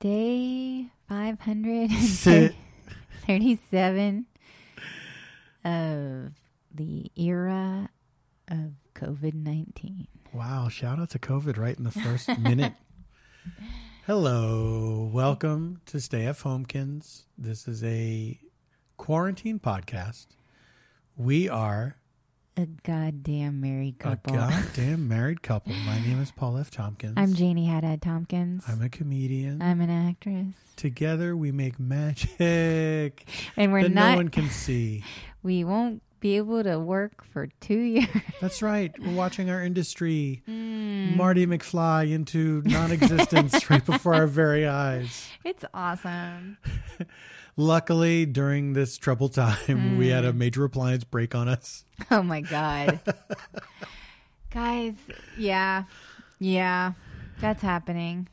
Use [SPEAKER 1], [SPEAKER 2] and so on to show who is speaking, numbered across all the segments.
[SPEAKER 1] Day 537 of the era of COVID 19.
[SPEAKER 2] Wow, shout out to COVID right in the first minute. Hello, welcome to Stay F Homekins. This is a quarantine podcast. We are
[SPEAKER 1] A goddamn married couple.
[SPEAKER 2] a goddamn married couple. My name is Paul F. Tompkins.
[SPEAKER 1] I'm Janie Haddad Tompkins.
[SPEAKER 2] I'm a comedian.
[SPEAKER 1] I'm an actress.
[SPEAKER 2] Together we make magic
[SPEAKER 1] And we're
[SPEAKER 2] that
[SPEAKER 1] not,
[SPEAKER 2] no one can see.
[SPEAKER 1] we won't be able to work for two years.
[SPEAKER 2] That's right. We're watching our industry
[SPEAKER 1] Mm.
[SPEAKER 2] Marty McFly into non-existence right before our very eyes.
[SPEAKER 1] It's awesome.
[SPEAKER 2] Luckily, during this troubled time, we had a
[SPEAKER 1] Hmm.
[SPEAKER 2] major appliance break on us.
[SPEAKER 1] Oh my God. Guys, yeah. Yeah. That's happening.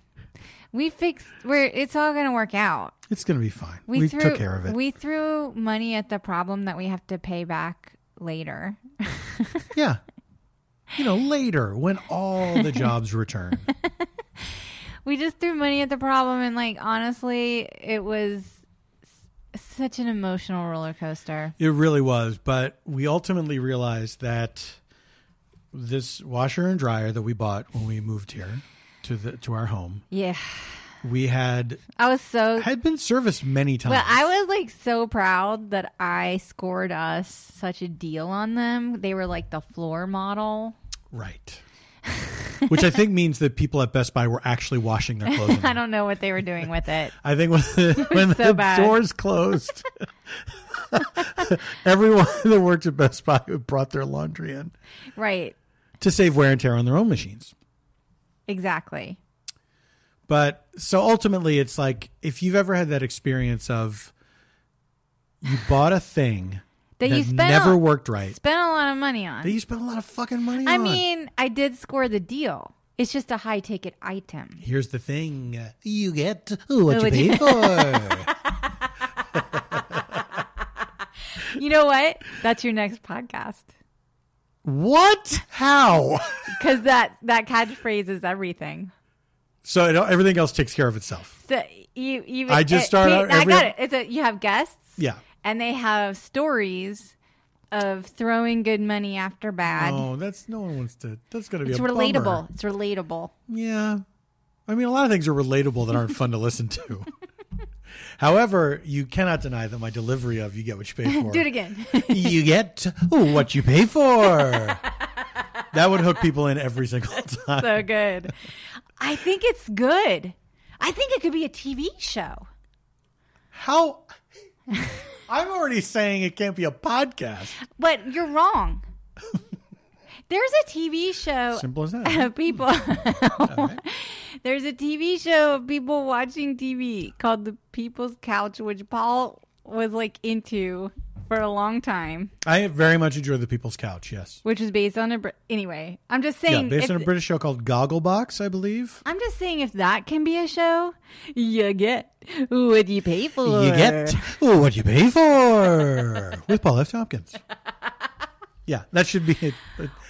[SPEAKER 1] We fixed we're it's all gonna work out.
[SPEAKER 2] It's going to be fine.
[SPEAKER 1] We,
[SPEAKER 2] We,
[SPEAKER 1] threw
[SPEAKER 2] took care of it.
[SPEAKER 1] we threw money at the problem that we have to pay back later.
[SPEAKER 2] yeah. You know, later when all the jobs return.
[SPEAKER 1] we just threw money at the problem and like honestly it was such an emotional roller coaster.
[SPEAKER 2] It really was. But we ultimately realized that this washer and dryer that we bought when we moved here to the to our home,
[SPEAKER 1] Yeah.
[SPEAKER 2] we had
[SPEAKER 1] I was so
[SPEAKER 2] had been serviced many times.
[SPEAKER 1] But I was like so proud that I scored us such a deal on them. They were like the floor model.
[SPEAKER 2] right. Which I think means that people at Best Buy were actually washing their clothes.
[SPEAKER 1] I don't know what they were doing with it.
[SPEAKER 2] I think when the, when
[SPEAKER 1] so
[SPEAKER 2] the
[SPEAKER 1] bad.
[SPEAKER 2] doors closed, everyone that worked at Best Buy brought their laundry in
[SPEAKER 1] Right.
[SPEAKER 2] to save wear and tear on their own machines.
[SPEAKER 1] Exactly.
[SPEAKER 2] But so ultimately, it's like if you've ever had that experience of you bought a thing
[SPEAKER 1] That
[SPEAKER 2] that,
[SPEAKER 1] you spent
[SPEAKER 2] never
[SPEAKER 1] a-
[SPEAKER 2] worked right,
[SPEAKER 1] Spent a lot of money on, that
[SPEAKER 2] you spent a lot of fucking money
[SPEAKER 1] I
[SPEAKER 2] on.
[SPEAKER 1] mean, I did score the deal. It's just a high ticket item.
[SPEAKER 2] Here's the thing: you get what you
[SPEAKER 1] What
[SPEAKER 2] pay
[SPEAKER 1] you-
[SPEAKER 2] for.
[SPEAKER 1] You know what? That's your next podcast.
[SPEAKER 2] What? How?
[SPEAKER 1] Because that, that catchphrase is everything.
[SPEAKER 2] So it, everything else takes care of itself.
[SPEAKER 1] So you, you
[SPEAKER 2] I just
[SPEAKER 1] it-
[SPEAKER 2] start
[SPEAKER 1] hey,
[SPEAKER 2] out
[SPEAKER 1] I
[SPEAKER 2] every-
[SPEAKER 1] got it. It's a, you have guests.
[SPEAKER 2] Yeah.
[SPEAKER 1] and they have stories of throwing good money after bad.
[SPEAKER 2] Oh, that's no one wants to. That's going to be
[SPEAKER 1] it's
[SPEAKER 2] a
[SPEAKER 1] relatable.
[SPEAKER 2] bummer.
[SPEAKER 1] It's relatable.
[SPEAKER 2] Yeah. I mean, a lot of things are relatable that aren't fun to listen to. However, you cannot deny that my delivery of "you get what you pay for."
[SPEAKER 1] Do it again.
[SPEAKER 2] you get what you pay for. that would hook people in every single time.
[SPEAKER 1] so good. I think it's good. I think it could be a TV show.
[SPEAKER 2] How? I'm already saying it can't be a podcast.
[SPEAKER 1] But you're wrong. There's a TV show
[SPEAKER 2] Simple as that.
[SPEAKER 1] of people. There's a TV show of people watching TV called The People's Couch, which Paul was like into for a long time,
[SPEAKER 2] I very much enjoy the People's Couch. Yes.
[SPEAKER 1] which is based on a. Br- Anyway, I'm just saying, Yeah,
[SPEAKER 2] based
[SPEAKER 1] if-
[SPEAKER 2] on a British show called Gogglebox, I believe.
[SPEAKER 1] I'm just saying if that can be a show, you get what you pay for.
[SPEAKER 2] You get what you pay for with Paul F. Tompkins. Yeah, that should be it.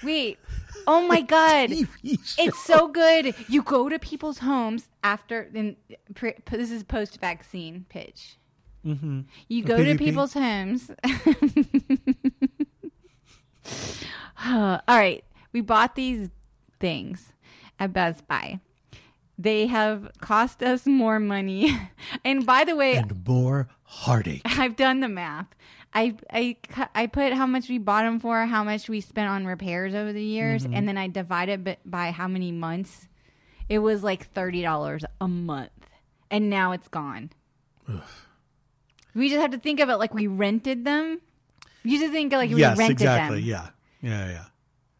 [SPEAKER 1] Wait. Oh my god. It's so good. You go to people's homes after pre, this is post vaccine pitch. Mm-hmm. You go to people's homes. All right. We bought these things at Best Buy. They have cost us more money. And by the way,
[SPEAKER 2] and more heartache.
[SPEAKER 1] I've done the math. I I I put how much we bought them for, how much we spent on repairs over the years,
[SPEAKER 2] Mm-hmm.
[SPEAKER 1] and then I divided it by how many months. It was like thirty dollars a month, and now it's gone. We just have to think of it like we rented them. You just think like we
[SPEAKER 2] yes,
[SPEAKER 1] rented
[SPEAKER 2] exactly.
[SPEAKER 1] them.
[SPEAKER 2] Yeah, yeah,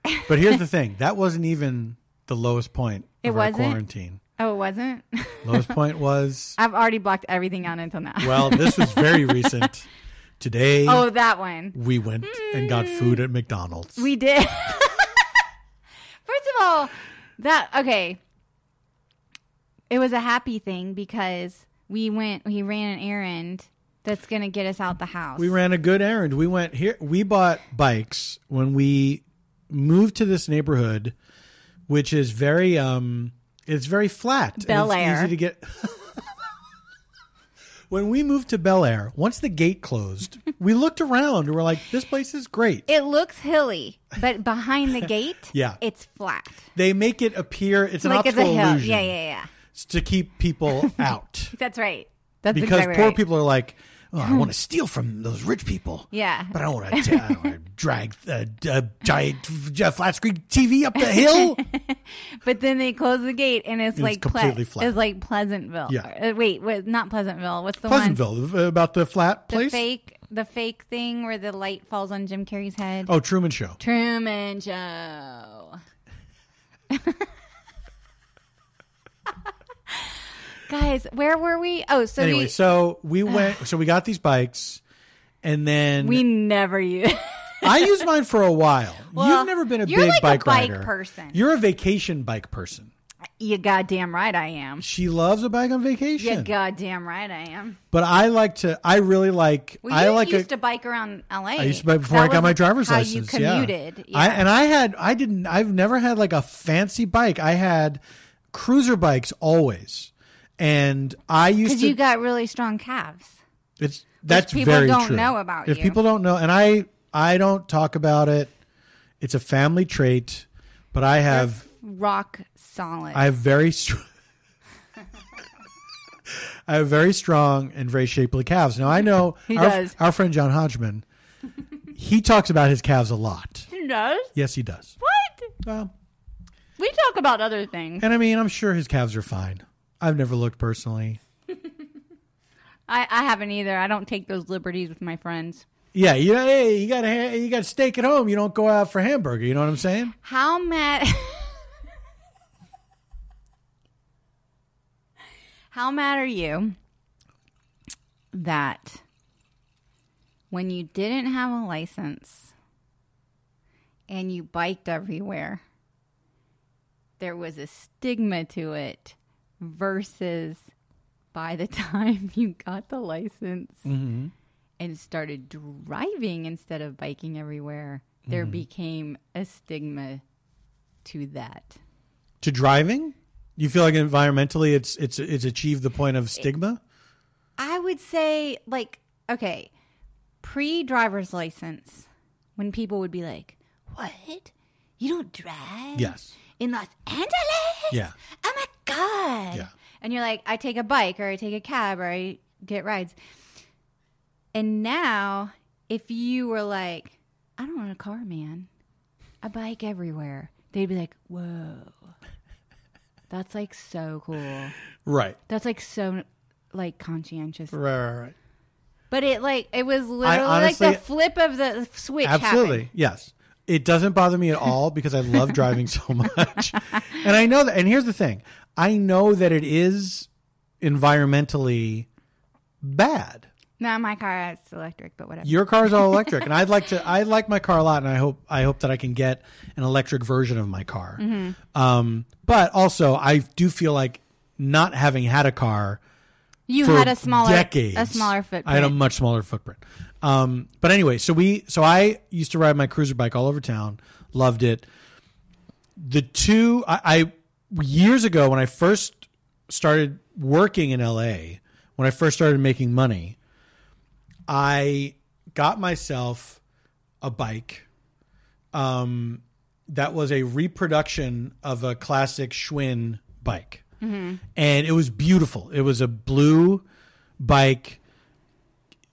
[SPEAKER 2] yeah. But here's the thing: that wasn't even the lowest point
[SPEAKER 1] It
[SPEAKER 2] of our
[SPEAKER 1] wasn't?
[SPEAKER 2] quarantine.
[SPEAKER 1] Oh, it wasn't.
[SPEAKER 2] Lowest point was
[SPEAKER 1] I've already blocked everything out until now.
[SPEAKER 2] well, this was very recent. Today,
[SPEAKER 1] oh, that one.
[SPEAKER 2] we went and got food at McDonald's.
[SPEAKER 1] We did. First of all, that okay. It was a happy thing because we went we ran an errand that's gonna get us out the house.
[SPEAKER 2] We ran a good errand. We went here. We bought bikes when we moved to this neighborhood, which is very um, it's very flat. and
[SPEAKER 1] Bel Air.
[SPEAKER 2] Easy to get. when we moved to Bel Air, once the gate closed, we looked around and we're like, this place is great.
[SPEAKER 1] It looks hilly, but behind the gate,
[SPEAKER 2] Yeah.
[SPEAKER 1] it's flat.
[SPEAKER 2] They make it appear it's an
[SPEAKER 1] like it's a
[SPEAKER 2] optical
[SPEAKER 1] hill.
[SPEAKER 2] illusion
[SPEAKER 1] Yeah, yeah, yeah.
[SPEAKER 2] to keep people out.
[SPEAKER 1] That's right. That's
[SPEAKER 2] because
[SPEAKER 1] exactly
[SPEAKER 2] poor
[SPEAKER 1] right.
[SPEAKER 2] people are like, oh, I want to steal from those rich people.
[SPEAKER 1] Yeah.
[SPEAKER 2] But I don't want to drag a, a giant flat screen TV up the hill.
[SPEAKER 1] But then they close the gate, and it's
[SPEAKER 2] it's
[SPEAKER 1] like
[SPEAKER 2] completely flat.
[SPEAKER 1] It's like Pleasantville.
[SPEAKER 2] Yeah.
[SPEAKER 1] Uh, wait, wait, not Pleasantville. What's the one?
[SPEAKER 2] Pleasantville, uh, about the flat place?
[SPEAKER 1] The fake, the fake thing where the light falls on Jim Carrey's head.
[SPEAKER 2] Oh, Truman Show.
[SPEAKER 1] Truman Show. Guys, where were we? Oh, so
[SPEAKER 2] Anyway,
[SPEAKER 1] we
[SPEAKER 2] so we went. So we got these bikes, and then
[SPEAKER 1] we never use.
[SPEAKER 2] I used mine for a while.
[SPEAKER 1] Well,
[SPEAKER 2] You've never been a
[SPEAKER 1] you're
[SPEAKER 2] big
[SPEAKER 1] like a
[SPEAKER 2] bike
[SPEAKER 1] bike
[SPEAKER 2] rider.
[SPEAKER 1] person.
[SPEAKER 2] You're a vacation bike person.
[SPEAKER 1] you goddamn right I am.
[SPEAKER 2] She loves a bike on vacation.
[SPEAKER 1] You goddamn right I am.
[SPEAKER 2] but I like to. I really like.
[SPEAKER 1] Well,
[SPEAKER 2] I like
[SPEAKER 1] used
[SPEAKER 2] a,
[SPEAKER 1] to bike around L.A.
[SPEAKER 2] I used to bike before
[SPEAKER 1] That
[SPEAKER 2] I got my driver's
[SPEAKER 1] how
[SPEAKER 2] license.
[SPEAKER 1] you commuted.
[SPEAKER 2] Yeah. I, and I had I didn't I've never had like a fancy bike. I had cruiser bikes always. And I used
[SPEAKER 1] because
[SPEAKER 2] to
[SPEAKER 1] you got really strong calves.
[SPEAKER 2] it's that's
[SPEAKER 1] people
[SPEAKER 2] very
[SPEAKER 1] don't
[SPEAKER 2] true.
[SPEAKER 1] know about
[SPEAKER 2] if
[SPEAKER 1] you.
[SPEAKER 2] people don't know and I I don't talk about it. It's a family trait, but I have
[SPEAKER 1] Rock solid.
[SPEAKER 2] I have very strong I have very strong and very shapely calves. Now I know
[SPEAKER 1] He
[SPEAKER 2] our,
[SPEAKER 1] does.
[SPEAKER 2] our friend John Hodgman, he talks about his calves a lot.
[SPEAKER 1] He does.
[SPEAKER 2] Yes, he does.
[SPEAKER 1] What?
[SPEAKER 2] Well,
[SPEAKER 1] We talk about other things.
[SPEAKER 2] and I mean, I'm sure his calves are fine. I've never looked personally.
[SPEAKER 1] I, I haven't either. I don't take those liberties with my friends.
[SPEAKER 2] Yeah, you know, hey, you got a, you got steak at home. You don't go out for hamburger. You know what I'm saying?
[SPEAKER 1] How mad? How mad are you that when you didn't have a license and you biked everywhere, there was a stigma to it versus by the time you got the license mm-hmm. and started driving instead of biking everywhere, there mm-hmm. became a stigma to that.
[SPEAKER 2] To driving, you feel like environmentally, it's it's it's achieved the point of stigma.
[SPEAKER 1] I would say, like, okay, pre driver's license, when people would be like, What? You don't drive?
[SPEAKER 2] Yes.
[SPEAKER 1] In Los Angeles?
[SPEAKER 2] Yeah.
[SPEAKER 1] Oh my God.
[SPEAKER 2] Yeah.
[SPEAKER 1] And you're like, I take a bike or I take a cab or I get rides. And now, if you were like, I don't want a car, man, I bike everywhere, they'd be like, Whoa. That's like so cool.
[SPEAKER 2] Right.
[SPEAKER 1] That's like so like conscientious.
[SPEAKER 2] Right. Right. right.
[SPEAKER 1] But it like it was literally
[SPEAKER 2] honestly-
[SPEAKER 1] like the flip of the switch.
[SPEAKER 2] Absolutely.
[SPEAKER 1] happened.
[SPEAKER 2] Yes. It doesn't bother me at all because I love driving so much. And I know that and here's the thing. I know that it is environmentally bad.
[SPEAKER 1] No, my car is electric, but whatever.
[SPEAKER 2] Your car is all electric and I'd like to I like my car a lot and I hope I hope that I can get an electric version of my car.
[SPEAKER 1] Mm-hmm.
[SPEAKER 2] Um but also I do feel like not having had a car
[SPEAKER 1] you
[SPEAKER 2] for
[SPEAKER 1] had a smaller
[SPEAKER 2] decades.
[SPEAKER 1] a smaller footprint.
[SPEAKER 2] I had a much smaller footprint. Um, but anyway, so we so I used to ride my cruiser bike all over town. Loved it. The two I, I years ago when I first started working in LA, when I first started making money, I got myself a bike. Um, that was a reproduction of a classic Schwinn bike and it was beautiful. It was a blue bike,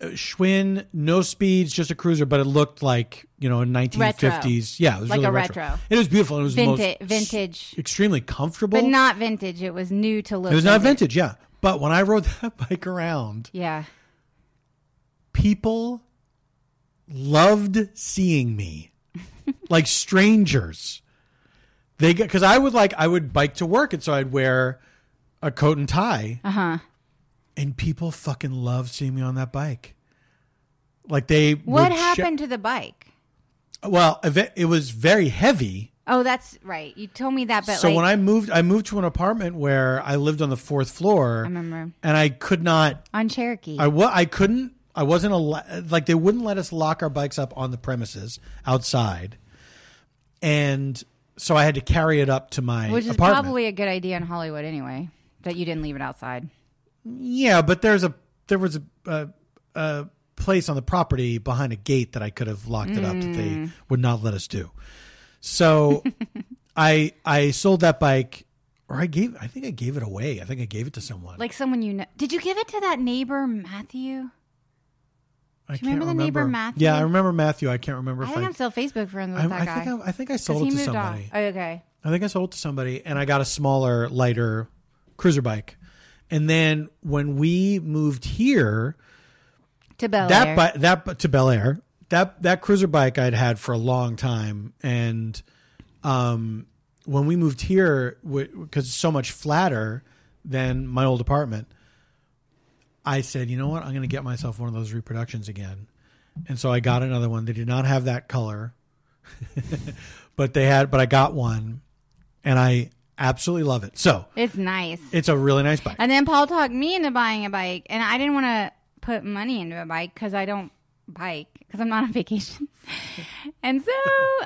[SPEAKER 2] Schwinn, no speeds, just a cruiser, but it looked like you know a 1950s. Yeah, it was
[SPEAKER 1] Like
[SPEAKER 2] really
[SPEAKER 1] a
[SPEAKER 2] retro.
[SPEAKER 1] retro.
[SPEAKER 2] It was beautiful. It was the
[SPEAKER 1] vintage,
[SPEAKER 2] most
[SPEAKER 1] vintage,
[SPEAKER 2] extremely comfortable.
[SPEAKER 1] but not vintage. It was new to look.
[SPEAKER 2] it was not vintage, yeah. But when I rode that bike around,
[SPEAKER 1] Yeah,
[SPEAKER 2] people loved seeing me, like strangers. They because I would like I would bike to work, and so I'd wear a coat and tie.
[SPEAKER 1] uh huh.
[SPEAKER 2] And people fucking love seeing me on that bike. Like they
[SPEAKER 1] What
[SPEAKER 2] would sh-
[SPEAKER 1] happened to the bike?
[SPEAKER 2] well, it it was very heavy.
[SPEAKER 1] Oh, that's right. You told me that, but
[SPEAKER 2] so
[SPEAKER 1] like,
[SPEAKER 2] when I moved, I moved to an apartment where I lived on the fourth floor,
[SPEAKER 1] I remember
[SPEAKER 2] and I could not.
[SPEAKER 1] on Cherokee.
[SPEAKER 2] I wa- I couldn't. I wasn't al- like they wouldn't let us lock our bikes up on the premises outside, and so I had to carry it up to my
[SPEAKER 1] which is
[SPEAKER 2] apartment.
[SPEAKER 1] probably a good idea in Hollywood anyway. That you didn't leave it outside.
[SPEAKER 2] Yeah, but there's a there was a, a, a place on the property behind a gate that I could have locked it up that they
[SPEAKER 1] Mm.
[SPEAKER 2] would not let us do. So I I sold that bike, or I gave I think I gave it away. I think I gave it to someone.
[SPEAKER 1] Like someone you know. Did you give it to that neighbor
[SPEAKER 2] I
[SPEAKER 1] Matthew? you
[SPEAKER 2] can't
[SPEAKER 1] remember the neighbor Matthew?
[SPEAKER 2] Yeah, I remember Matthew. I can't remember
[SPEAKER 1] I
[SPEAKER 2] if
[SPEAKER 1] think
[SPEAKER 2] I.
[SPEAKER 1] I'm still Facebook friends with
[SPEAKER 2] I,
[SPEAKER 1] that
[SPEAKER 2] I
[SPEAKER 1] guy.
[SPEAKER 2] think I, I think I sold it to somebody.
[SPEAKER 1] Oh, okay.
[SPEAKER 2] I think I sold it to somebody, and I got a smaller, lighter cruiser bike. And then when we moved here,
[SPEAKER 1] To Bel
[SPEAKER 2] that
[SPEAKER 1] Air.
[SPEAKER 2] bi- that to Bel Air, that that cruiser bike I'd had for a long time, and um, when we moved here, because it's so much flatter than my old apartment, I said, you know what, I'm going to get myself one of those reproductions again, and so I got another one. They did not have that color, but they had, but I got one, and I absolutely love it. So
[SPEAKER 1] it's nice.
[SPEAKER 2] it's a really nice bike.
[SPEAKER 1] And then Paul talked me into buying a bike, and I didn't want to put money into a bike because I don't bike because I'm not on vacation. and so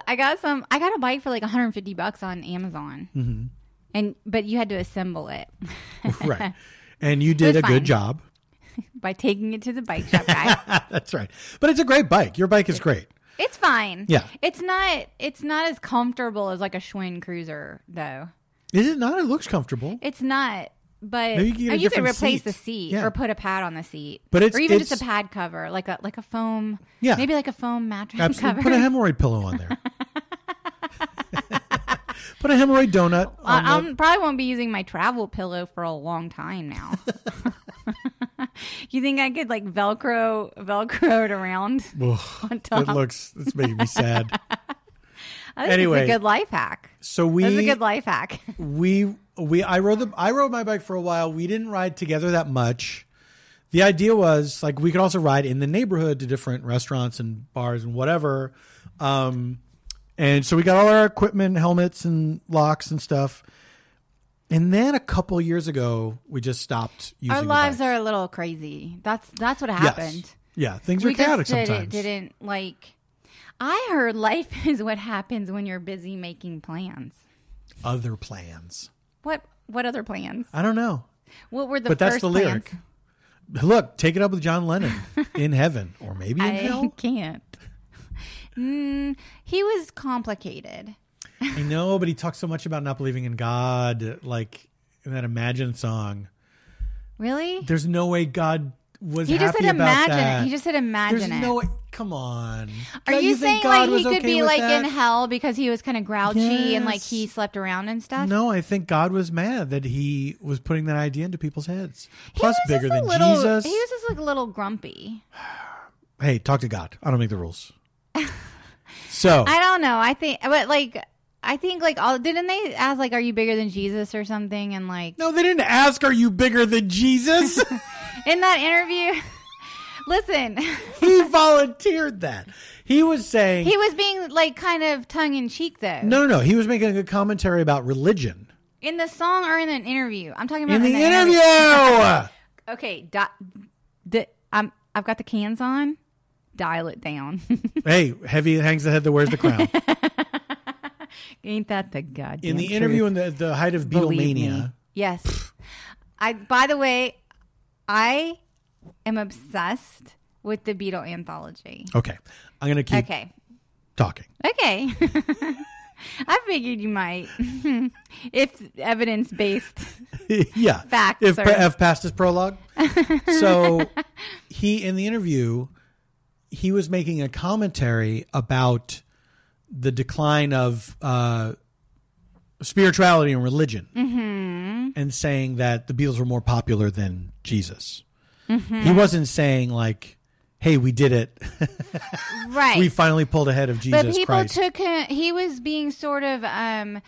[SPEAKER 1] I got some. I got a bike for like 150 bucks on Amazon,
[SPEAKER 2] Mm-hmm.
[SPEAKER 1] and but you had to assemble it
[SPEAKER 2] right, and you did a good job.
[SPEAKER 1] by taking it to the bike shop guy.
[SPEAKER 2] That's right. But it's a great bike. Your bike is great.
[SPEAKER 1] it's fine.
[SPEAKER 2] Yeah.
[SPEAKER 1] it's not. It's not as comfortable as like a Schwinn Cruiser though.
[SPEAKER 2] Is it not? It looks comfortable.
[SPEAKER 1] It's not. But
[SPEAKER 2] Maybe you can get a
[SPEAKER 1] you could
[SPEAKER 2] different
[SPEAKER 1] replace the seat
[SPEAKER 2] Yeah.
[SPEAKER 1] or put a pad on the seat,
[SPEAKER 2] But it's-
[SPEAKER 1] or even just a pad cover, like a like a foam,
[SPEAKER 2] Yeah.
[SPEAKER 1] maybe like a foam mattress
[SPEAKER 2] Absolutely.
[SPEAKER 1] cover.
[SPEAKER 2] Put a hemorrhoid pillow on there. Put a hemorrhoid donut on
[SPEAKER 1] I
[SPEAKER 2] the-
[SPEAKER 1] I'm, probably won't be using my travel pillow for a long time now. you think I could like Velcro Velcro it around
[SPEAKER 2] Ugh,
[SPEAKER 1] on top?
[SPEAKER 2] it looks. It's making me sad.
[SPEAKER 1] I
[SPEAKER 2] anyway.
[SPEAKER 1] it's a good life hack.
[SPEAKER 2] So we
[SPEAKER 1] That's a good life hack.
[SPEAKER 2] we we I rode the I rode my bike for a while. We didn't ride together that much. The idea was like we could also ride in the neighborhood to different restaurants and bars and whatever. Um, and so we got all our equipment, helmets and locks and stuff. And then a couple years ago, we just stopped using
[SPEAKER 1] Our lives are a little crazy. That's that's what
[SPEAKER 2] Yes.
[SPEAKER 1] happened.
[SPEAKER 2] Yeah, things are
[SPEAKER 1] we
[SPEAKER 2] chaotic
[SPEAKER 1] just did,
[SPEAKER 2] sometimes.
[SPEAKER 1] didn't like. I heard life is what happens when you're busy making plans.
[SPEAKER 2] Other plans.
[SPEAKER 1] What what other plans?
[SPEAKER 2] I don't know.
[SPEAKER 1] What were the
[SPEAKER 2] but that's the
[SPEAKER 1] plans?
[SPEAKER 2] lyric. Look, take it up with John Lennon in heaven or maybe in
[SPEAKER 1] I
[SPEAKER 2] hell.
[SPEAKER 1] can't. Mm, he was complicated.
[SPEAKER 2] I know, but he talks so much about not believing in God, like in that Imagine song.
[SPEAKER 1] Really?
[SPEAKER 2] There's no way God was
[SPEAKER 1] He just said imagine
[SPEAKER 2] that.
[SPEAKER 1] it. He just said imagine
[SPEAKER 2] There's
[SPEAKER 1] it.
[SPEAKER 2] no way. Come on.
[SPEAKER 1] Are
[SPEAKER 2] God,
[SPEAKER 1] you,
[SPEAKER 2] think
[SPEAKER 1] saying
[SPEAKER 2] God
[SPEAKER 1] like he could
[SPEAKER 2] okay
[SPEAKER 1] be like
[SPEAKER 2] that?
[SPEAKER 1] in hell because he was kind of grouchy and like he slept around and stuff?
[SPEAKER 2] No, I think God was mad that he was putting that idea into people's heads.
[SPEAKER 1] He
[SPEAKER 2] Plus, bigger than
[SPEAKER 1] little,
[SPEAKER 2] Jesus.
[SPEAKER 1] He was just like a little grumpy.
[SPEAKER 2] hey, talk to God. I don't make the rules. so
[SPEAKER 1] I don't know. I think, but like, I think like all didn't they ask like, "Are you bigger than Jesus?" or something? And like
[SPEAKER 2] no, they didn't ask, "Are you bigger than Jesus?"
[SPEAKER 1] in that interview, listen,
[SPEAKER 2] he volunteered that. He was saying,
[SPEAKER 1] he was being like kind of tongue in cheek though.
[SPEAKER 2] no, no, no. He was making a commentary about religion
[SPEAKER 1] in the song or in an interview. I'm talking about
[SPEAKER 2] in the
[SPEAKER 1] the
[SPEAKER 2] interview.
[SPEAKER 1] Okay, di- di- I'm I've got the cans on. Dial it down.
[SPEAKER 2] hey, heavy hangs the head that wears the crown.
[SPEAKER 1] Ain't that the goddamn
[SPEAKER 2] In the
[SPEAKER 1] truth?
[SPEAKER 2] interview in the, the height of
[SPEAKER 1] Believe me.
[SPEAKER 2] Beatlemania,
[SPEAKER 1] Yes. I by the way, I am obsessed with the Beatle anthology.
[SPEAKER 2] okay, I'm going to keep
[SPEAKER 1] Okay.
[SPEAKER 2] talking.
[SPEAKER 1] Okay. I figured you might. if evidence based.
[SPEAKER 2] yeah,
[SPEAKER 1] Facts
[SPEAKER 2] If,
[SPEAKER 1] are-
[SPEAKER 2] if past his prologue, so he in the interview, he was making a commentary about the decline of uh, spirituality and religion,
[SPEAKER 1] Mm-hmm.
[SPEAKER 2] and saying that the Beatles were more popular than Jesus.
[SPEAKER 1] Mm-hmm.
[SPEAKER 2] He wasn't saying like, "Hey, we did it.
[SPEAKER 1] Right.
[SPEAKER 2] we finally pulled ahead of Jesus
[SPEAKER 1] but people
[SPEAKER 2] Christ."
[SPEAKER 1] took him he was being sort of um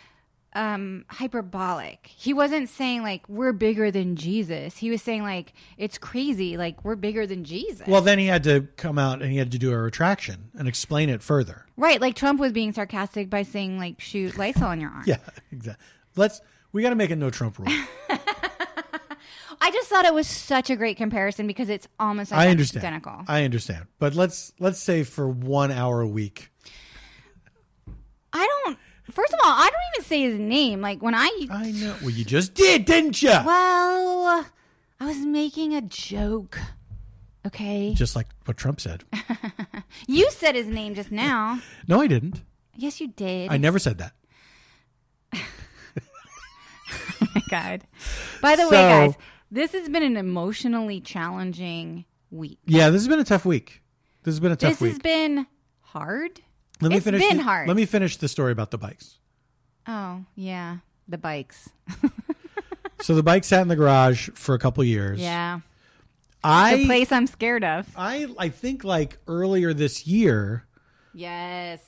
[SPEAKER 1] um hyperbolic he wasn't saying like we're bigger than jesus he was saying like it's crazy like we're bigger than jesus
[SPEAKER 2] well, then he had to come out and he had to do a retraction and explain it further.
[SPEAKER 1] right like trump was being sarcastic by saying like shoot lysol on your arm
[SPEAKER 2] Yeah, exactly. Let's. We got to make a no Trump rule.
[SPEAKER 1] i just thought it was such a great comparison because it's almost
[SPEAKER 2] I understand.
[SPEAKER 1] identical
[SPEAKER 2] I understand. But let's let's say for one hour a week.
[SPEAKER 1] i don't first of all i don't even say his name like when i
[SPEAKER 2] I know. Well, you just did, didn't you?
[SPEAKER 1] well i was making a joke Okay.
[SPEAKER 2] just like what Trump said.
[SPEAKER 1] You said his name just now.
[SPEAKER 2] No, I didn't.
[SPEAKER 1] Yes, you did.
[SPEAKER 2] I never said that.
[SPEAKER 1] Oh my God. By the way,
[SPEAKER 2] So-
[SPEAKER 1] guys, this has been an emotionally challenging week.
[SPEAKER 2] Yeah, this has been a tough week. This has been a tough
[SPEAKER 1] This
[SPEAKER 2] week.
[SPEAKER 1] This has been hard.
[SPEAKER 2] let me
[SPEAKER 1] it's
[SPEAKER 2] finish.
[SPEAKER 1] been
[SPEAKER 2] the-
[SPEAKER 1] hard.
[SPEAKER 2] Let me finish the story about the bikes.
[SPEAKER 1] Oh, yeah. The bikes.
[SPEAKER 2] So the bike sat in the garage for a couple years.
[SPEAKER 1] Yeah.
[SPEAKER 2] I
[SPEAKER 1] The place I'm scared of.
[SPEAKER 2] I I think like earlier this year.
[SPEAKER 1] Yes.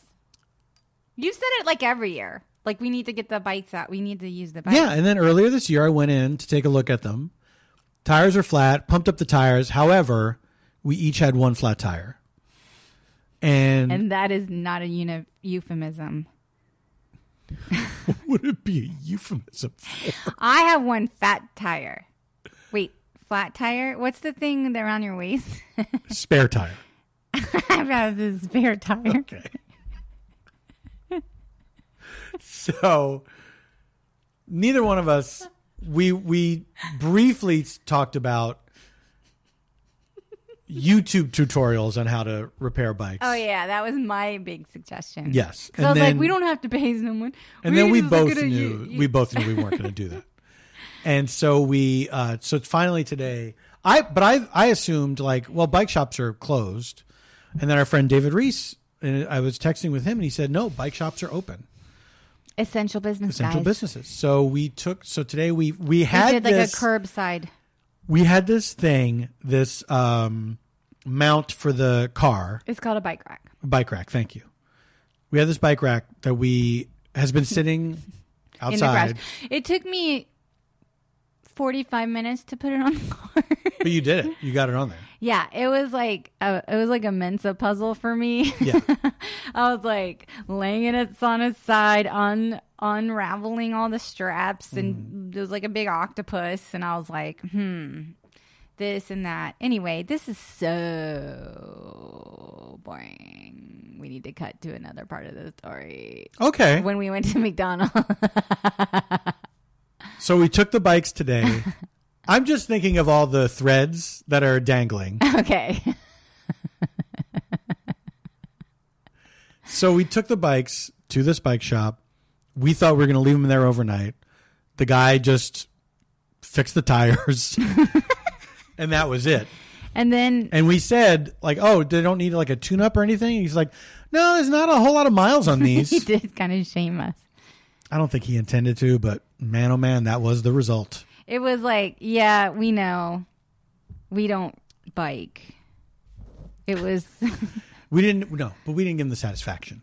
[SPEAKER 1] You said it like every year. Like we need to get the bikes out. We need to use the bikes.
[SPEAKER 2] Yeah, and then earlier this year I went in to take a look at them. Tires are flat, pumped up the tires. However, we each had one flat tire. And,
[SPEAKER 1] And that is not a uni- euphemism.
[SPEAKER 2] would it be a euphemism?
[SPEAKER 1] I have one fat tire. Wait, flat tire? What's the thing that around your waist?
[SPEAKER 2] Spare tire.
[SPEAKER 1] I've got this spare tire.
[SPEAKER 2] Okay. so neither one of us we we briefly talked about YouTube tutorials on how to repair bikes.
[SPEAKER 1] Oh yeah, that was my big suggestion.
[SPEAKER 2] Yes.
[SPEAKER 1] Because I was like, we don't have to pay someone.
[SPEAKER 2] and then we both knew
[SPEAKER 1] you-
[SPEAKER 2] we both knew we weren't going to do that. And so we uh so finally today I but I I assumed like well bike shops are closed. And then our friend David Rees and I was texting with him and he said no bike shops are open.
[SPEAKER 1] Essential business.
[SPEAKER 2] essential
[SPEAKER 1] guys.
[SPEAKER 2] businesses. So we took so today we we
[SPEAKER 1] We
[SPEAKER 2] had
[SPEAKER 1] did like
[SPEAKER 2] this
[SPEAKER 1] a curbside.
[SPEAKER 2] we had this thing this um mount for the car
[SPEAKER 1] It's called a bike rack.
[SPEAKER 2] bike rack. Thank you. We had this bike rack that we has been sitting
[SPEAKER 1] in the
[SPEAKER 2] outside.
[SPEAKER 1] It took me 45 minutes to put it on the car.
[SPEAKER 2] but you did it. You got it on there.
[SPEAKER 1] yeah, it was like a, it was like a Mensa puzzle for me.
[SPEAKER 2] Yeah.
[SPEAKER 1] I was like laying it on its side, un unraveling all the straps, and
[SPEAKER 2] Mm-hmm.
[SPEAKER 1] it was like a big octopus. And I was like, hmm, this and that. Anyway, this is so boring. We need to cut to another part of the story.
[SPEAKER 2] Okay.
[SPEAKER 1] When we went to McDonald's.
[SPEAKER 2] So we took the bikes today. I'm just thinking of all the threads that are dangling.
[SPEAKER 1] okay.
[SPEAKER 2] So we took the bikes to this bike shop. We thought we were going to leave them there overnight. The guy just fixed the tires, and that was it.
[SPEAKER 1] And then
[SPEAKER 2] And we said, like, oh, they don't need like a tune up or anything. He's like, no, there's not a whole lot of miles on these.
[SPEAKER 1] he did kind of shame us.
[SPEAKER 2] I don't think he intended to, but man, oh man, that was the result.
[SPEAKER 1] It was like, yeah, we know. We don't bike. It was,
[SPEAKER 2] We didn't, no, but we didn't give them the satisfaction.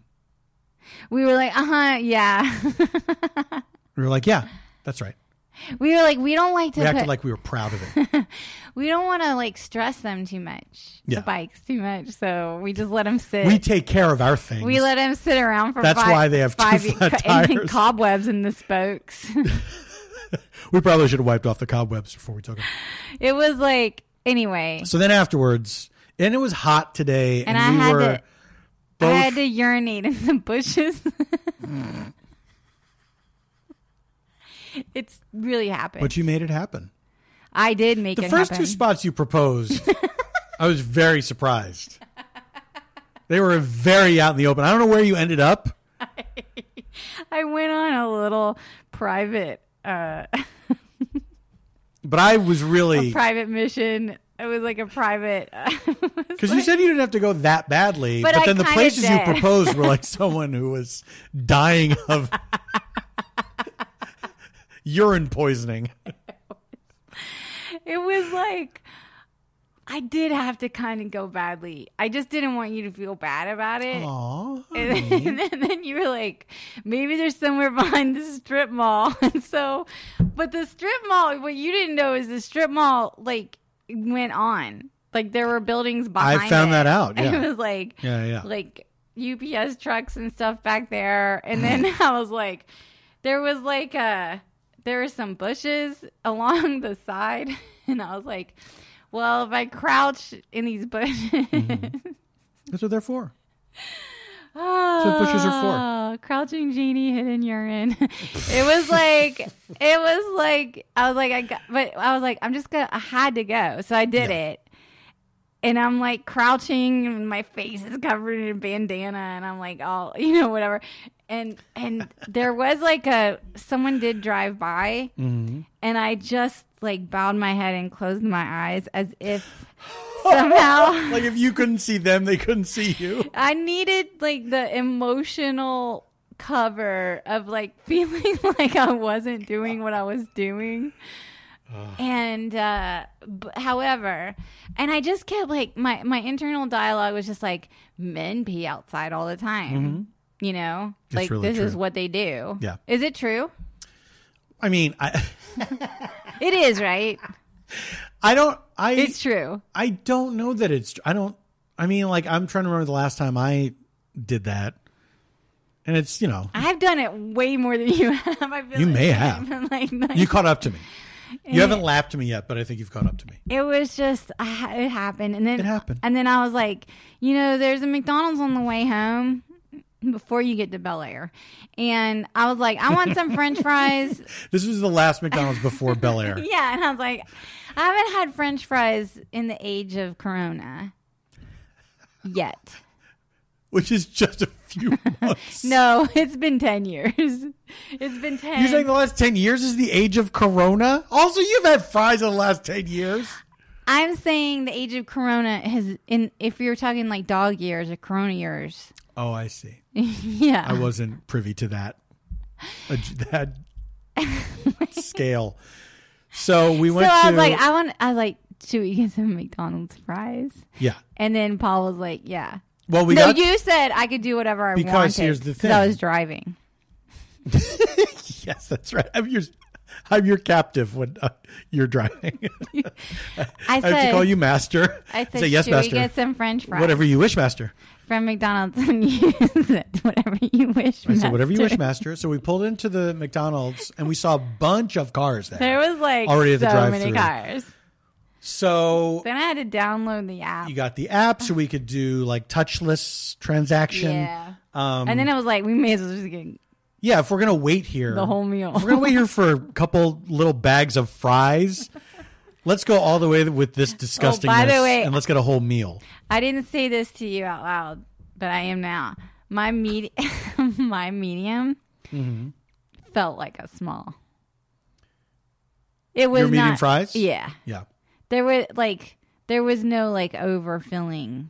[SPEAKER 1] we were like, uh huh, yeah.
[SPEAKER 2] We were like, yeah, that's right.
[SPEAKER 1] we were like, we don't like to
[SPEAKER 2] We acted
[SPEAKER 1] put,
[SPEAKER 2] like we were proud of it.
[SPEAKER 1] we don't want to like stress them too much.
[SPEAKER 2] Yeah.
[SPEAKER 1] The bikes too much. So we just let them sit.
[SPEAKER 2] we take care of our things.
[SPEAKER 1] We let them sit around for
[SPEAKER 2] That's
[SPEAKER 1] five,
[SPEAKER 2] why they have two flat
[SPEAKER 1] and
[SPEAKER 2] tires.
[SPEAKER 1] cobwebs in the spokes.
[SPEAKER 2] we probably should have wiped off the cobwebs before we took them.
[SPEAKER 1] it was like, anyway.
[SPEAKER 2] So then afterwards, and it was hot today,
[SPEAKER 1] And
[SPEAKER 2] and,
[SPEAKER 1] I
[SPEAKER 2] we
[SPEAKER 1] had
[SPEAKER 2] were
[SPEAKER 1] to-
[SPEAKER 2] both.
[SPEAKER 1] I had to urinate in the bushes. It's really happened.
[SPEAKER 2] but you made it happen.
[SPEAKER 1] I did make
[SPEAKER 2] The first
[SPEAKER 1] happen.
[SPEAKER 2] two spots you proposed, I was very surprised. They were very out in the open. I don't know where you ended up.
[SPEAKER 1] I went on a little private uh
[SPEAKER 2] But I was really
[SPEAKER 1] private mission. It was like a private
[SPEAKER 2] because you said you didn't have to go that badly,
[SPEAKER 1] But
[SPEAKER 2] but,
[SPEAKER 1] I
[SPEAKER 2] then the places you proposed were like someone who was dying of urine poisoning.
[SPEAKER 1] it was like I did have to kind of go badly. I just didn't want you to feel bad about it.
[SPEAKER 2] Aw,
[SPEAKER 1] And then, and then you were like, maybe there's somewhere behind the strip mall. And so, but the strip mall, what you didn't know is the strip mall, like, went on. Like, there were buildings behind I
[SPEAKER 2] found
[SPEAKER 1] it.
[SPEAKER 2] that out, yeah.
[SPEAKER 1] It was like,
[SPEAKER 2] yeah, yeah.
[SPEAKER 1] like UPS trucks and stuff back there. And then I was like, there was like a, there were some bushes along the side. And I was like, well, if I crouch in these bushes,
[SPEAKER 2] That's what they're for.
[SPEAKER 1] Oh,
[SPEAKER 2] what bushes are
[SPEAKER 1] for. Crouching genie, hidden urine. it was like, it was like, I was like, I got, but I was like, I'm just gonna, I had to go, so I did
[SPEAKER 2] Yeah.
[SPEAKER 1] it. and I'm like crouching and my face is covered in a bandana and I'm like all you know whatever and and there was like a someone did drive by
[SPEAKER 2] Mm-hmm.
[SPEAKER 1] and I just like bowed my head and closed my eyes as if somehow
[SPEAKER 2] like if you couldn't see them, they couldn't see you.
[SPEAKER 1] I needed like the emotional cover of like feeling like I wasn't doing what I was doing. And uh b- however, and I just kept like my my internal dialogue was just like men pee outside all the time. You know?
[SPEAKER 2] It's
[SPEAKER 1] like
[SPEAKER 2] really
[SPEAKER 1] this is what they do.
[SPEAKER 2] Yeah.
[SPEAKER 1] Is it true?
[SPEAKER 2] I mean, I
[SPEAKER 1] It is, right?
[SPEAKER 2] I don't I
[SPEAKER 1] It's true.
[SPEAKER 2] I don't know that it's I don't I mean like I'm trying to remember the last time I did that. And it's, you know,
[SPEAKER 1] I've done it way more than you have. I feel
[SPEAKER 2] You
[SPEAKER 1] like
[SPEAKER 2] may have.
[SPEAKER 1] like,
[SPEAKER 2] you caught up to me. You haven't laughed to me yet, but I think you've caught up to me.
[SPEAKER 1] It was just ah, it happened, and then
[SPEAKER 2] It happened.
[SPEAKER 1] and then I was like, you know, there's a McDonald's on the way home before you get to Bel Air, and I was like, I want some French fries.
[SPEAKER 2] This was the last McDonald's before Bel Air.
[SPEAKER 1] Yeah, and I was like, I haven't had French fries in the age of Corona yet.
[SPEAKER 2] which is just a few months.
[SPEAKER 1] No, it's been ten years. It's been ten.
[SPEAKER 2] You're saying the last 10 years is the age of Corona? Also, you've had fries in the last 10 years.
[SPEAKER 1] I'm saying the age of Corona has in. If you're talking like dog years or Corona years,
[SPEAKER 2] Oh, I see.
[SPEAKER 1] yeah.
[SPEAKER 2] I wasn't privy to that uh, that scale. So we went.
[SPEAKER 1] So I
[SPEAKER 2] to
[SPEAKER 1] was like, I want, I was like, should we get some McDonald's fries?
[SPEAKER 2] yeah.
[SPEAKER 1] And then Paul was like, yeah.
[SPEAKER 2] Well, we
[SPEAKER 1] no,
[SPEAKER 2] got
[SPEAKER 1] you said I could do whatever I
[SPEAKER 2] Because
[SPEAKER 1] wanted.
[SPEAKER 2] here's the thing.
[SPEAKER 1] I was driving.
[SPEAKER 2] yes, that's right. I'm your I'm your captive when uh, you're driving.
[SPEAKER 1] I
[SPEAKER 2] I have to call you master.
[SPEAKER 1] I said,
[SPEAKER 2] Say yes, master.
[SPEAKER 1] we get some French fries?
[SPEAKER 2] Whatever you wish, master.
[SPEAKER 1] From McDonald's. And use said, whatever you wish.
[SPEAKER 2] I said, whatever you wish,
[SPEAKER 1] master."
[SPEAKER 2] So we pulled into the McDonald's and we saw a bunch of cars there.
[SPEAKER 1] There was like
[SPEAKER 2] Already at the
[SPEAKER 1] so many cars.
[SPEAKER 2] So
[SPEAKER 1] Then I had to download the app.
[SPEAKER 2] you got the app so we could do like touchless transaction.
[SPEAKER 1] yeah.
[SPEAKER 2] Um,
[SPEAKER 1] and then I was like, we may as well just get
[SPEAKER 2] yeah, if we're gonna wait here,
[SPEAKER 1] the whole meal.
[SPEAKER 2] if we're gonna wait here for a couple little bags of fries. Let's go all the way with this disgustingness,
[SPEAKER 1] Oh, by the way-
[SPEAKER 2] and let's get a whole meal.
[SPEAKER 1] I didn't say this to you out loud, but I am now. My med- my medium
[SPEAKER 2] Mm-hmm.
[SPEAKER 1] felt like a small. It was
[SPEAKER 2] Your medium
[SPEAKER 1] not-
[SPEAKER 2] fries?
[SPEAKER 1] Yeah,
[SPEAKER 2] Yeah,
[SPEAKER 1] there was like there was no like overfilling.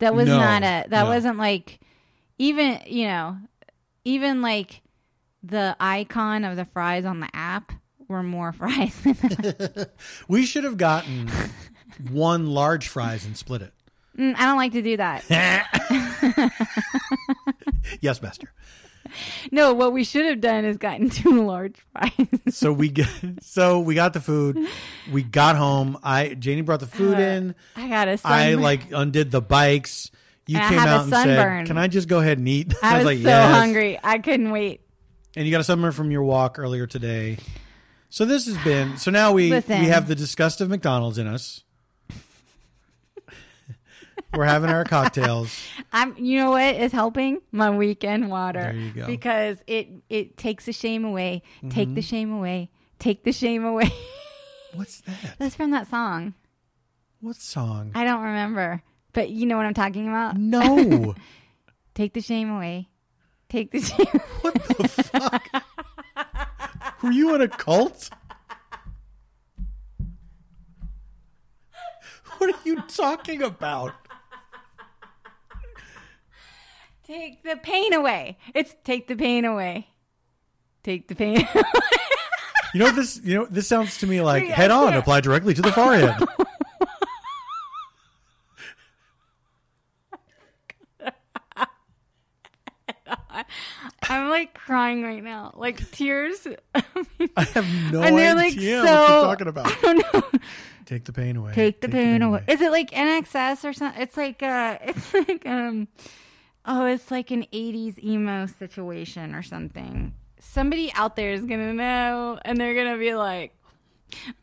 [SPEAKER 1] That was
[SPEAKER 2] No,
[SPEAKER 1] not a. That
[SPEAKER 2] no.
[SPEAKER 1] wasn't like even you know even like the icon of the fries on the app were more fries. than
[SPEAKER 2] we should have gotten one large fries and split it.
[SPEAKER 1] Mm, I don't like to do that.
[SPEAKER 2] Yes, master.
[SPEAKER 1] No, what we should have done is gotten two large fries.
[SPEAKER 2] So we get, so we got the food. We got home. I Janie brought the food in.
[SPEAKER 1] I got a
[SPEAKER 2] I
[SPEAKER 1] sunburn.
[SPEAKER 2] like undid the bikes. You
[SPEAKER 1] And
[SPEAKER 2] came out and said, "Can I just go ahead and eat?"
[SPEAKER 1] I was,
[SPEAKER 2] like,
[SPEAKER 1] so
[SPEAKER 2] "Yes."
[SPEAKER 1] hungry. I couldn't wait.
[SPEAKER 2] And you got a sunburn from your walk earlier today. So this has been. So now we
[SPEAKER 1] Listen.
[SPEAKER 2] we have the disgust of McDonald's in us. We're having our cocktails.
[SPEAKER 1] I'm. You know what is helping? My weekend water.
[SPEAKER 2] There you go.
[SPEAKER 1] Because it it takes the shame away. Take
[SPEAKER 2] Mm-hmm.
[SPEAKER 1] the shame away. Take the shame away.
[SPEAKER 2] What's that?
[SPEAKER 1] That's from that song.
[SPEAKER 2] What song?
[SPEAKER 1] I don't remember, but you know what I'm talking about.
[SPEAKER 2] No.
[SPEAKER 1] Take the shame away. Take the shame.
[SPEAKER 2] what the fuck? Were you in a cult? What are you talking about?
[SPEAKER 1] take the pain away. It's take the pain away. Take the pain. away.
[SPEAKER 2] You know this. You know this sounds to me like head on.
[SPEAKER 1] can't.
[SPEAKER 2] Apply directly to the forehead.
[SPEAKER 1] I'm like crying right now, like tears.
[SPEAKER 2] I have no
[SPEAKER 1] And they're,
[SPEAKER 2] idea
[SPEAKER 1] like,
[SPEAKER 2] what you're
[SPEAKER 1] so-
[SPEAKER 2] talking about.
[SPEAKER 1] I don't know.
[SPEAKER 2] Take the pain away.
[SPEAKER 1] Take the pain away. Is it like INXS or something? It's like uh it's like um oh, it's like an 80s emo situation or something. Somebody out there is going to know and they're going to be like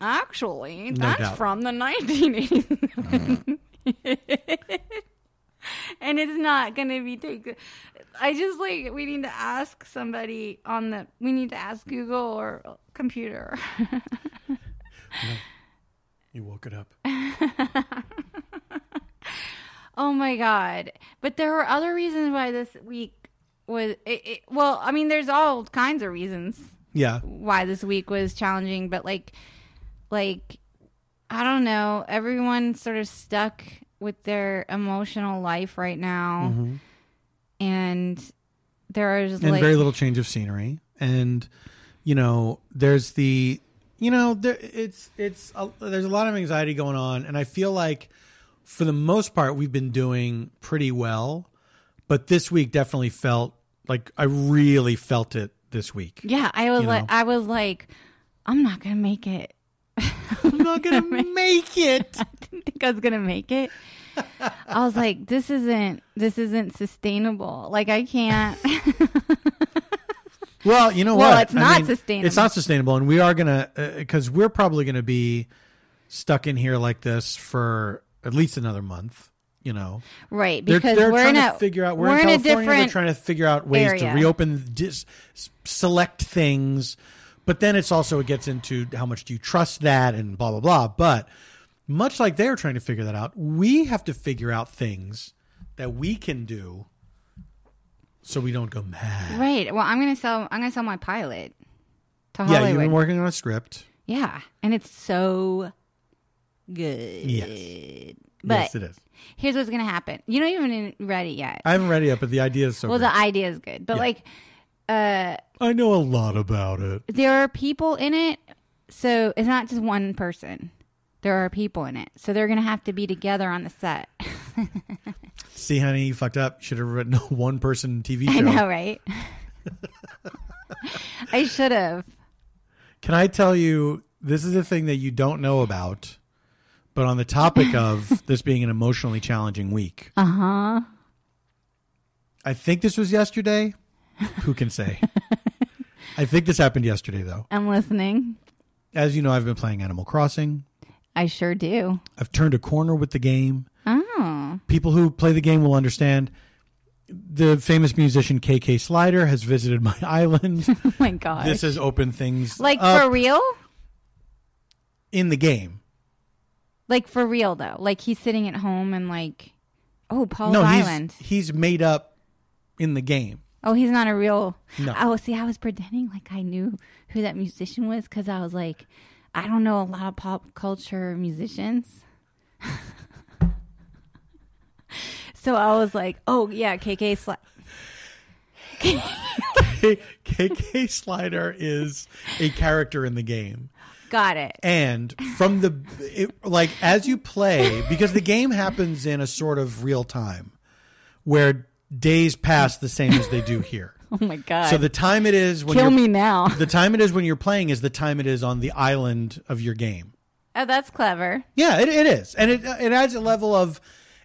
[SPEAKER 1] actually that's
[SPEAKER 2] doubt.
[SPEAKER 1] from the 1980s. and it's not going to be taken I just like we need to ask somebody on the we need to ask Google or computer.
[SPEAKER 2] You woke it up.
[SPEAKER 1] Oh my god! But there were other reasons why this week was. It, it, well, I mean, there's all kinds of reasons
[SPEAKER 2] Yeah.
[SPEAKER 1] why this week was challenging, but like, like, I don't know. everyone sort of stuck with their emotional life right now, and there is
[SPEAKER 2] Mm-hmm. and
[SPEAKER 1] like
[SPEAKER 2] very little change of scenery and you know there's the you know there it's it's a, there's a lot of anxiety going on and i feel like for the most part we've been doing pretty well but this week definitely felt like i really felt it this week
[SPEAKER 1] yeah. I was like,
[SPEAKER 2] know.
[SPEAKER 1] I was like, I'm not gonna make it.
[SPEAKER 2] i'm not gonna make it
[SPEAKER 1] I didn't think I was gonna make it. I was like, this isn't this isn't sustainable. Like I can't.
[SPEAKER 2] well you know
[SPEAKER 1] Well,
[SPEAKER 2] what Well,
[SPEAKER 1] it's not sustainable.
[SPEAKER 2] it's not sustainable and we are gonna uh, because we're probably gonna be stuck in here like this for at least another month you know
[SPEAKER 1] right
[SPEAKER 2] They're,
[SPEAKER 1] because
[SPEAKER 2] they're
[SPEAKER 1] we're
[SPEAKER 2] trying
[SPEAKER 1] in
[SPEAKER 2] to figure out. We're,
[SPEAKER 1] we're
[SPEAKER 2] in
[SPEAKER 1] in a
[SPEAKER 2] California. They're trying to figure out ways to reopen, dis, select things. But then it's also it gets into how much do you trust that and blah blah blah. But much like they're trying to figure that out, we have to figure out things that we can do so we don't go mad.
[SPEAKER 1] right. Well, I'm gonna sell. I'm gonna sell my pilot to Hollywood.
[SPEAKER 2] Yeah, you've been working on a script.
[SPEAKER 1] Yeah, and it's so good.
[SPEAKER 2] Yes.
[SPEAKER 1] But
[SPEAKER 2] yes, it is.
[SPEAKER 1] here's what's gonna happen. You don't even read it yet.
[SPEAKER 2] I haven't read it yet, but the idea is so.
[SPEAKER 1] well,
[SPEAKER 2] great.
[SPEAKER 1] the idea is good, but
[SPEAKER 2] Yeah.
[SPEAKER 1] like, uh,
[SPEAKER 2] I know a lot about it.
[SPEAKER 1] there are people in it, so it's not just one person. There are people in it, so they're gonna have to be together on the set.
[SPEAKER 2] See, honey, you fucked up. Should have written a one person TV show.
[SPEAKER 1] I know, right? I should have.
[SPEAKER 2] Can I tell you this is a thing that you don't know about, but on the topic of this being an emotionally challenging week.
[SPEAKER 1] Uh huh.
[SPEAKER 2] I think this was yesterday. Who can say? I think this happened yesterday though.
[SPEAKER 1] I'm listening.
[SPEAKER 2] As you know, I've been playing Animal Crossing.
[SPEAKER 1] I sure do.
[SPEAKER 2] I've turned a corner with the game.
[SPEAKER 1] Oh,
[SPEAKER 2] People who play the game will understand. The famous musician KK Slider has visited my island.
[SPEAKER 1] oh my god!
[SPEAKER 2] this has opened things
[SPEAKER 1] like for real?
[SPEAKER 2] in the game.
[SPEAKER 1] Like for real though. Like he's sitting at home and like, oh, Paul's
[SPEAKER 2] no,
[SPEAKER 1] Island.
[SPEAKER 2] he's he's made up in the game.
[SPEAKER 1] Oh, he's not a real.
[SPEAKER 2] No.
[SPEAKER 1] Oh, see, I was pretending like I knew who that musician was because I was like, I don't know a lot of pop culture musicians. so I was like, oh yeah, KK Sli-
[SPEAKER 2] K- KK Slider is a character in the game.
[SPEAKER 1] got it.
[SPEAKER 2] And from the it, like as you play because the game happens in a sort of real time where days pass the same as they do here.
[SPEAKER 1] Oh my god.
[SPEAKER 2] So the time it is when
[SPEAKER 1] Kill
[SPEAKER 2] you're
[SPEAKER 1] me now.
[SPEAKER 2] the time it is when you're playing is the time it is on the island of your game.
[SPEAKER 1] oh, that's clever.
[SPEAKER 2] Yeah, it, it is, and it it adds a level of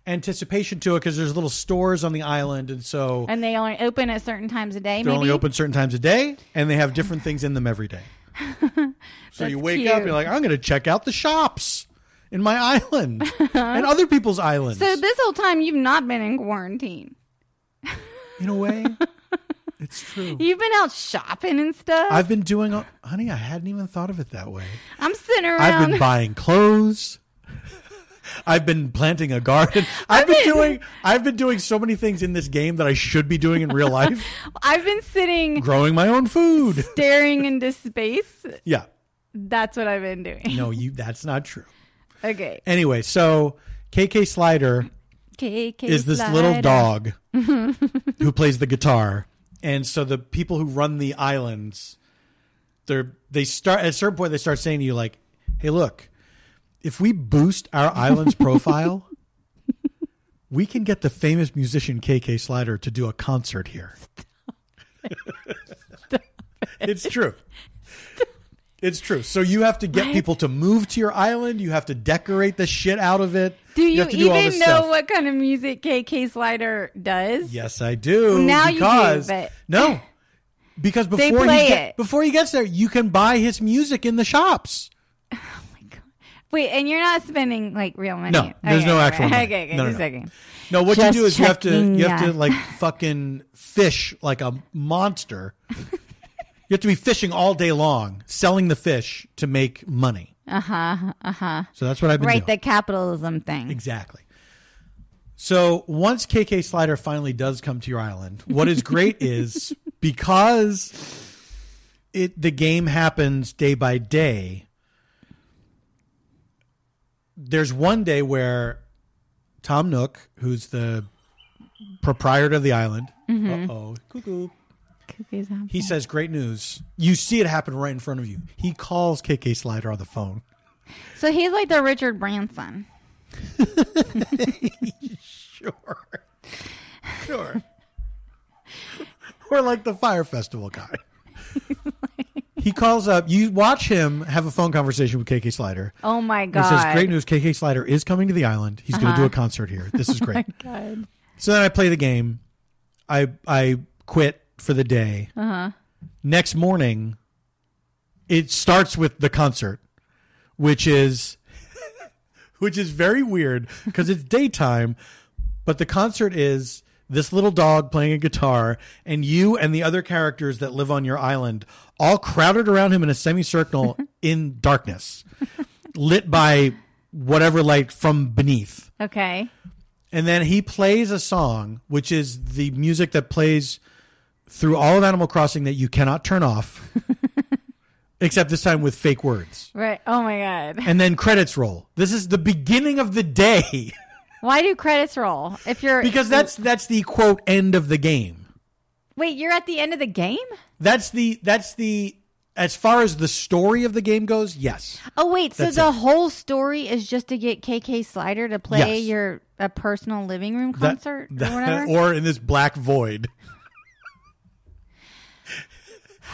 [SPEAKER 2] anticipation to it because there's little stores on the island, and so
[SPEAKER 1] And they only open at certain times a day.
[SPEAKER 2] they're
[SPEAKER 1] maybe.
[SPEAKER 2] only open certain times a day, and they have different things in them every day. so you
[SPEAKER 1] That's
[SPEAKER 2] wake up,
[SPEAKER 1] cute.
[SPEAKER 2] you're like, I'm going to check out the shops in my island and other people's islands.
[SPEAKER 1] So this whole time you've not been in quarantine.
[SPEAKER 2] In a way, it's true.
[SPEAKER 1] You've been out shopping and stuff.
[SPEAKER 2] I've been doing, honey. I hadn't even thought of it that way.
[SPEAKER 1] I'm sitting around.
[SPEAKER 2] I've been buying clothes. I've been planting a garden. I've been doing I've been doing so many things in this game that I should be doing in real life.
[SPEAKER 1] I've been sitting
[SPEAKER 2] Growing my own food.
[SPEAKER 1] staring into space.
[SPEAKER 2] Yeah.
[SPEAKER 1] That's what I've been doing.
[SPEAKER 2] No, you that's not true.
[SPEAKER 1] Okay.
[SPEAKER 2] Anyway, so KK Slider
[SPEAKER 1] KK
[SPEAKER 2] is this
[SPEAKER 1] slider.
[SPEAKER 2] little dog who plays the guitar. And so the people who run the islands they're they start at a certain point they start saying to you like, "Hey, look, if we boost our island's profile, we can get the famous musician KK Slider to do a concert here." it's true. It's true. So you have to get people to move to your island. You have to decorate the shit out of it.
[SPEAKER 1] Do you,
[SPEAKER 2] do
[SPEAKER 1] even know
[SPEAKER 2] stuff.
[SPEAKER 1] what kind of music KK Slider does?
[SPEAKER 2] Yes, I do.
[SPEAKER 1] Now you do,
[SPEAKER 2] because,
[SPEAKER 1] but-
[SPEAKER 2] no, because before he get,
[SPEAKER 1] it.
[SPEAKER 2] before he gets there, you can buy his music in the shops.
[SPEAKER 1] Oh Wait, and you're not spending like real money.
[SPEAKER 2] No, there's no
[SPEAKER 1] okay,
[SPEAKER 2] actual money.
[SPEAKER 1] Okay, okay,
[SPEAKER 2] No, no, no. No, what
[SPEAKER 1] Just
[SPEAKER 2] you do is you have to you have to like fucking fish like a monster. you have to be fishing all day long, selling the fish to make money.
[SPEAKER 1] Uh huh. Uh huh.
[SPEAKER 2] So that's what I've been
[SPEAKER 1] Right,
[SPEAKER 2] doing.
[SPEAKER 1] the capitalism thing.
[SPEAKER 2] Exactly. So once KK Slider finally does come to your island, what is great is because it the game happens day by day. There's one day where Tom Nook, who's the proprietor of the island, uh oh, cuckoo, He says, "Great news! You see it happen right in front of you." He calls KK Slider on the phone.
[SPEAKER 1] So he's like the Richard Branson.
[SPEAKER 2] Sure. Sure. or like the fire festival guy. he calls up. You watch him have a phone conversation with KK Slider.
[SPEAKER 1] Oh my god!
[SPEAKER 2] He says, "Great news! KK Slider is coming to the island. He's going to do uh-huh. a concert here. This is oh great."
[SPEAKER 1] God.
[SPEAKER 2] so then I play the game. I I quit for the day.
[SPEAKER 1] Uh-huh.
[SPEAKER 2] Next morning, it starts with the concert, which is which is very weird because it's daytime, but the concert is this little dog playing a guitar and you and the other characters that live on your island all crowded around him in a semicircle in darkness, lit by whatever light from beneath.
[SPEAKER 1] Okay.
[SPEAKER 2] And then he plays a song, which is the music that plays through all of Animal Crossing that you cannot turn off, except this time with fake words.
[SPEAKER 1] Right. Oh my god.
[SPEAKER 2] And then credits roll. This is the beginning of the day
[SPEAKER 1] Why do credits roll? If you're
[SPEAKER 2] because that's that's the quote end of the game.
[SPEAKER 1] wait, you're at the end of the game.
[SPEAKER 2] That's the that's the as far as the story of the game goes. Yes,
[SPEAKER 1] Oh wait, so the
[SPEAKER 2] it.
[SPEAKER 1] whole story is just to get KK Slider to play
[SPEAKER 2] Yes.
[SPEAKER 1] your a personal living room
[SPEAKER 2] That-
[SPEAKER 1] concert
[SPEAKER 2] that-
[SPEAKER 1] or whatever.
[SPEAKER 2] or in this black void.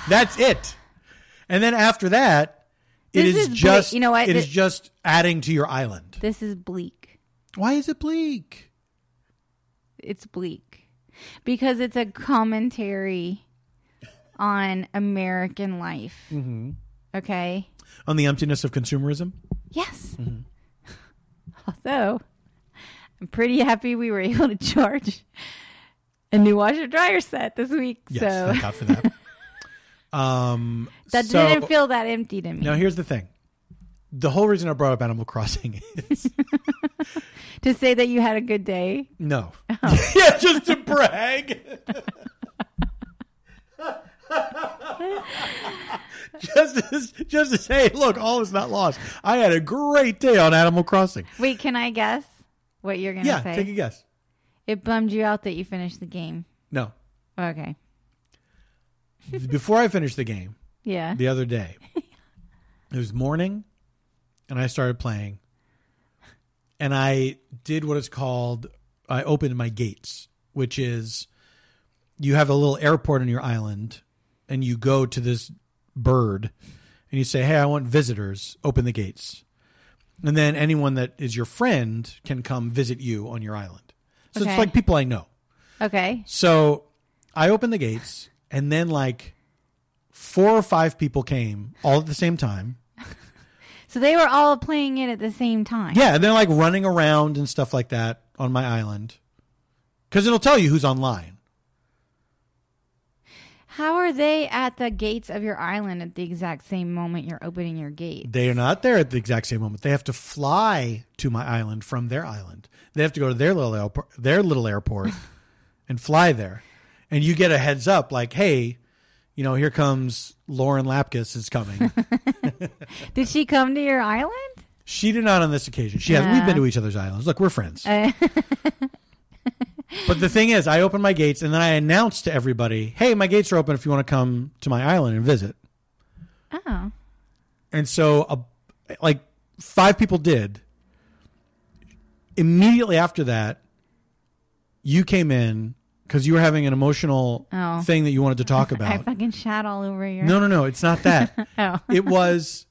[SPEAKER 2] That's it. And then after that, it
[SPEAKER 1] This
[SPEAKER 2] is
[SPEAKER 1] is
[SPEAKER 2] just
[SPEAKER 1] you know what?
[SPEAKER 2] It is
[SPEAKER 1] Thi-
[SPEAKER 2] just adding to your island.
[SPEAKER 1] this is bleak.
[SPEAKER 2] Why is it bleak?
[SPEAKER 1] It's bleak because it's a commentary on American life.
[SPEAKER 2] Mm-hmm.
[SPEAKER 1] Okay.
[SPEAKER 2] On the emptiness of consumerism?
[SPEAKER 1] Yes.
[SPEAKER 2] Mm-hmm.
[SPEAKER 1] Also, I'm pretty happy we were able to charge a new washer dryer set this week.
[SPEAKER 2] Yes,
[SPEAKER 1] so
[SPEAKER 2] thank God for that. um,
[SPEAKER 1] that
[SPEAKER 2] so-
[SPEAKER 1] didn't feel that empty to me.
[SPEAKER 2] Now, here's the thing. The whole reason I brought up Animal Crossing is
[SPEAKER 1] to say that you had a good day.
[SPEAKER 2] no,
[SPEAKER 1] Oh.
[SPEAKER 2] yeah, just to brag. just to, just to say, look, all is not lost. I had a great day on Animal Crossing.
[SPEAKER 1] Wait, can I guess what you're going to
[SPEAKER 2] Yeah,
[SPEAKER 1] say?
[SPEAKER 2] take a guess.
[SPEAKER 1] It bummed you out that you finished the game.
[SPEAKER 2] No,
[SPEAKER 1] Okay.
[SPEAKER 2] Before I finished the game
[SPEAKER 1] Yeah.
[SPEAKER 2] the other day, it was morning, and I started playing, and I did what is called I opened my gates, which is you have a little airport on your island, and you go to this bird, and you say, "Hey, I want visitors. Open the gates." And then anyone that is your friend can come visit you on your island. So
[SPEAKER 1] Okay.
[SPEAKER 2] it's like people I know.
[SPEAKER 1] Okay.
[SPEAKER 2] So I opened the gates, and then like four or five people came all at the same time.
[SPEAKER 1] So they were all playing it at the same time.
[SPEAKER 2] Yeah, and they're like running around and stuff like that on my island because it'll tell you who's online.
[SPEAKER 1] How are they at the gates of your island at the exact same moment you're opening your gate?
[SPEAKER 2] They are not there at the exact same moment. They have to fly to my island from their island. They have to go to their little airport, their little airport, and fly there. And you get a heads up, like, "Hey, you know, here comes Lauren Lapkus is coming."
[SPEAKER 1] Did she come to your island?
[SPEAKER 2] She did not on this occasion. She has. We've been to each other's islands. Look, we're friends.
[SPEAKER 1] Uh,
[SPEAKER 2] But the thing is, I opened my gates and then I announced to everybody, "Hey, my gates are open if you want to come to my island and visit."
[SPEAKER 1] oh.
[SPEAKER 2] And so, uh, like five people did. Immediately after that, you came in because you were having an emotional
[SPEAKER 1] Oh.
[SPEAKER 2] thing that you wanted to talk about.
[SPEAKER 1] I fucking shat all over your.
[SPEAKER 2] No, no, no, it's not that.
[SPEAKER 1] Oh.
[SPEAKER 2] it was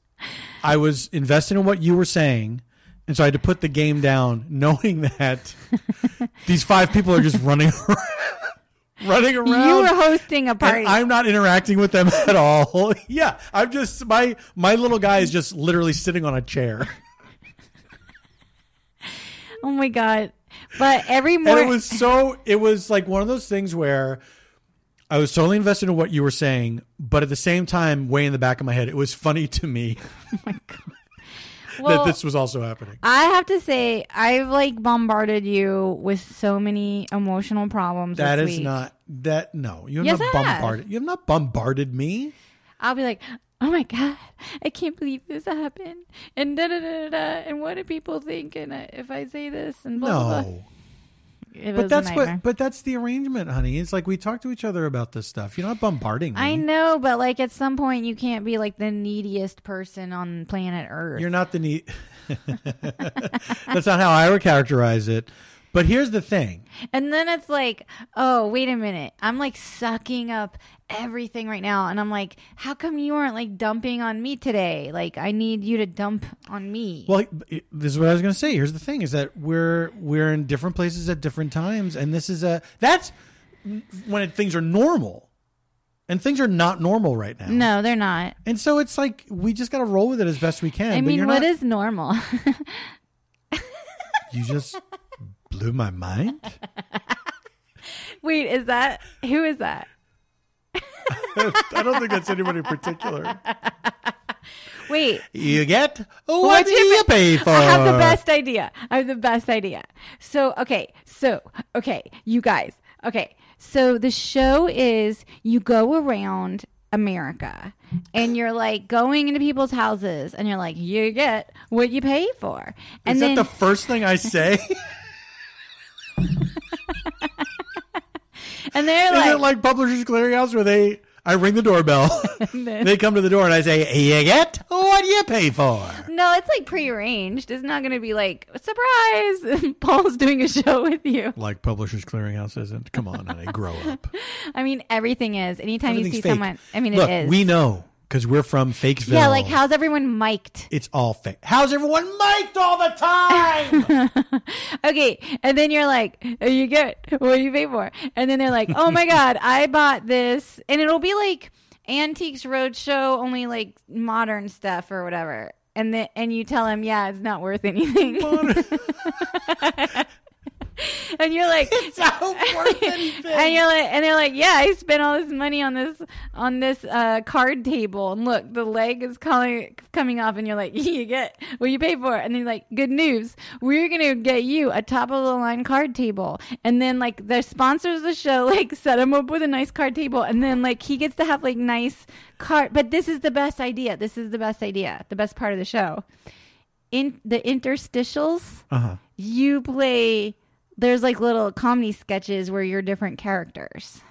[SPEAKER 2] I was invested in what you were saying, and so I had to put the game down, knowing that these five people are just running around, running around.
[SPEAKER 1] You were hosting a party.
[SPEAKER 2] I'm not interacting with them at all. yeah, I'm just my my little guy is just literally sitting on a chair,
[SPEAKER 1] oh my god! But every
[SPEAKER 2] and
[SPEAKER 1] morning,
[SPEAKER 2] it was so. It was like one of those things where. I was totally invested in what you were saying, but at the same time, way in the back of my head, it was funny to me.
[SPEAKER 1] Oh my Well-
[SPEAKER 2] that this was also happening.
[SPEAKER 1] I have to say, I've like bombarded you with so many emotional problems.
[SPEAKER 2] That is
[SPEAKER 1] week.
[SPEAKER 2] not that. No, you have
[SPEAKER 1] Yes,
[SPEAKER 2] not
[SPEAKER 1] I have.
[SPEAKER 2] bombarded. You have not bombarded me.
[SPEAKER 1] I'll be like, oh my god, I can't believe this happened, and da da da da, and what do people think? And uh, if I say this, and blah blah. blah.
[SPEAKER 2] No,
[SPEAKER 1] It
[SPEAKER 2] but that's what. But that's the arrangement, honey. It's like we talk to each other about this stuff. You're not bombarding me.
[SPEAKER 1] I know, but like at some point, you can't be like the neediest person on planet Earth.
[SPEAKER 2] You're not the need. that's not how I would characterize it. But here's the thing.
[SPEAKER 1] And then it's like, oh, wait a minute. I'm like sucking up everything right now. And I'm like, how come you aren't like dumping on me today? Like, I need you to dump on me.
[SPEAKER 2] Well, this is what I was going to say. Here's the thing: is that we're we're in different places at different times, and this is a that's when it, things are normal, and things are not normal right now.
[SPEAKER 1] no, they're not.
[SPEAKER 2] And so it's like we just got to roll with it as best we can.
[SPEAKER 1] I
[SPEAKER 2] but
[SPEAKER 1] mean, what
[SPEAKER 2] not,
[SPEAKER 1] is normal?
[SPEAKER 2] you just blew my mind.
[SPEAKER 1] wait, is that who is that?
[SPEAKER 2] I don't think that's anybody in particular.
[SPEAKER 1] Wait,
[SPEAKER 2] You get what,
[SPEAKER 1] What
[SPEAKER 2] do
[SPEAKER 1] you
[SPEAKER 2] you pay for?
[SPEAKER 1] I have the best idea. I have the best idea. So, okay. So, okay, you guys. Okay. So the show is you go around America and you're like going into people's houses and you're like, you get what you pay for. And
[SPEAKER 2] Is
[SPEAKER 1] then
[SPEAKER 2] that the first thing I say?
[SPEAKER 1] and they're
[SPEAKER 2] Is
[SPEAKER 1] like,
[SPEAKER 2] it like Publishers Clearinghouse where they I ring the doorbell, they come to the door and I say, "You get what you pay for."
[SPEAKER 1] no, it's like prearranged. It's not going to be like surprise. Paul's doing a show with you.
[SPEAKER 2] Like Publishers Clearinghouse isn't. Come on, honey, grow up.
[SPEAKER 1] I mean, everything is. Anytime you see
[SPEAKER 2] fake.
[SPEAKER 1] someone, I mean,
[SPEAKER 2] Look,
[SPEAKER 1] it is.
[SPEAKER 2] we know because we're from Fakesville.
[SPEAKER 1] yeah, like how's everyone mic'd?
[SPEAKER 2] it's all fake. How's everyone mic'd all the time?
[SPEAKER 1] Okay, and then you're like, oh, you get what do you pay for? And then they're like, oh my god, I bought this, and it'll be like Antiques Roadshow, only like modern stuff or whatever. And then and you tell them, yeah, it's not worth anything. and you're like,
[SPEAKER 2] it's not worth anything.
[SPEAKER 1] and you're like, and they're like, yeah, I spent all this money on this on this uh, card table, and look, the leg is calling, coming off, and you're like, you get what you pay for, and then like, good news, we're gonna get you a top of the line card table, and then like the sponsors of the show like set him up with a nice card table, and then like he gets to have like nice card, but this is the best idea. This is the best idea, the best part of the show. In the interstitials,
[SPEAKER 2] uh huh.
[SPEAKER 1] you play there's like little comedy sketches where you're different characters.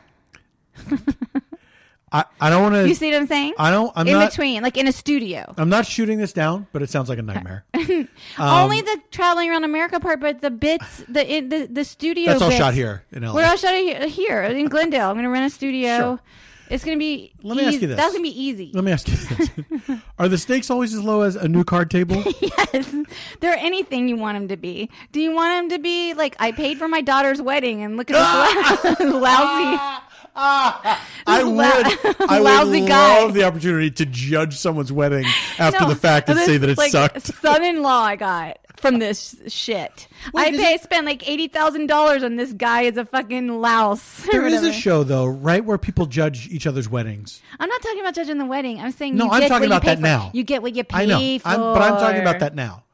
[SPEAKER 2] I, I don't want to.
[SPEAKER 1] You see what I'm saying?
[SPEAKER 2] I don't. I'm
[SPEAKER 1] in
[SPEAKER 2] not.
[SPEAKER 1] between, like in a studio.
[SPEAKER 2] I'm not shooting this down, but it sounds like a nightmare. Um,
[SPEAKER 1] Only the traveling around America part, but the bits, the in, the the studio.
[SPEAKER 2] That's all
[SPEAKER 1] bits-
[SPEAKER 2] shot here in LA.
[SPEAKER 1] We're all shot here, here in Glendale. I'm gonna rent a studio.
[SPEAKER 2] Sure.
[SPEAKER 1] It's gonna be.
[SPEAKER 2] Let me ask you this.
[SPEAKER 1] That's gonna be easy.
[SPEAKER 2] Let me ask you this: Are the stakes always as low as a new card table?
[SPEAKER 1] yes, they're anything you want them to be. Do you want them to be like I paid for my daughter's wedding and look at this ah! lousy? Ah! Ah!
[SPEAKER 2] I
[SPEAKER 1] This
[SPEAKER 2] would.
[SPEAKER 1] lou-
[SPEAKER 2] I would
[SPEAKER 1] lousy
[SPEAKER 2] love
[SPEAKER 1] guy.
[SPEAKER 2] the opportunity to judge someone's wedding after
[SPEAKER 1] No,
[SPEAKER 2] the fact and say that it
[SPEAKER 1] like,
[SPEAKER 2] sucked.
[SPEAKER 1] Son-in-law I got from this shit.
[SPEAKER 2] Wait,
[SPEAKER 1] I pay,
[SPEAKER 2] it-
[SPEAKER 1] spent like eighty thousand dollars on this guy as a fucking louse.
[SPEAKER 2] There is a show though, right, where people judge each other's weddings.
[SPEAKER 1] I'm not talking about judging the wedding. I'm saying
[SPEAKER 2] No, I'm talking about that
[SPEAKER 1] for.
[SPEAKER 2] now.
[SPEAKER 1] You get what you pay
[SPEAKER 2] I know,
[SPEAKER 1] for.
[SPEAKER 2] I'm, but I'm talking about that now.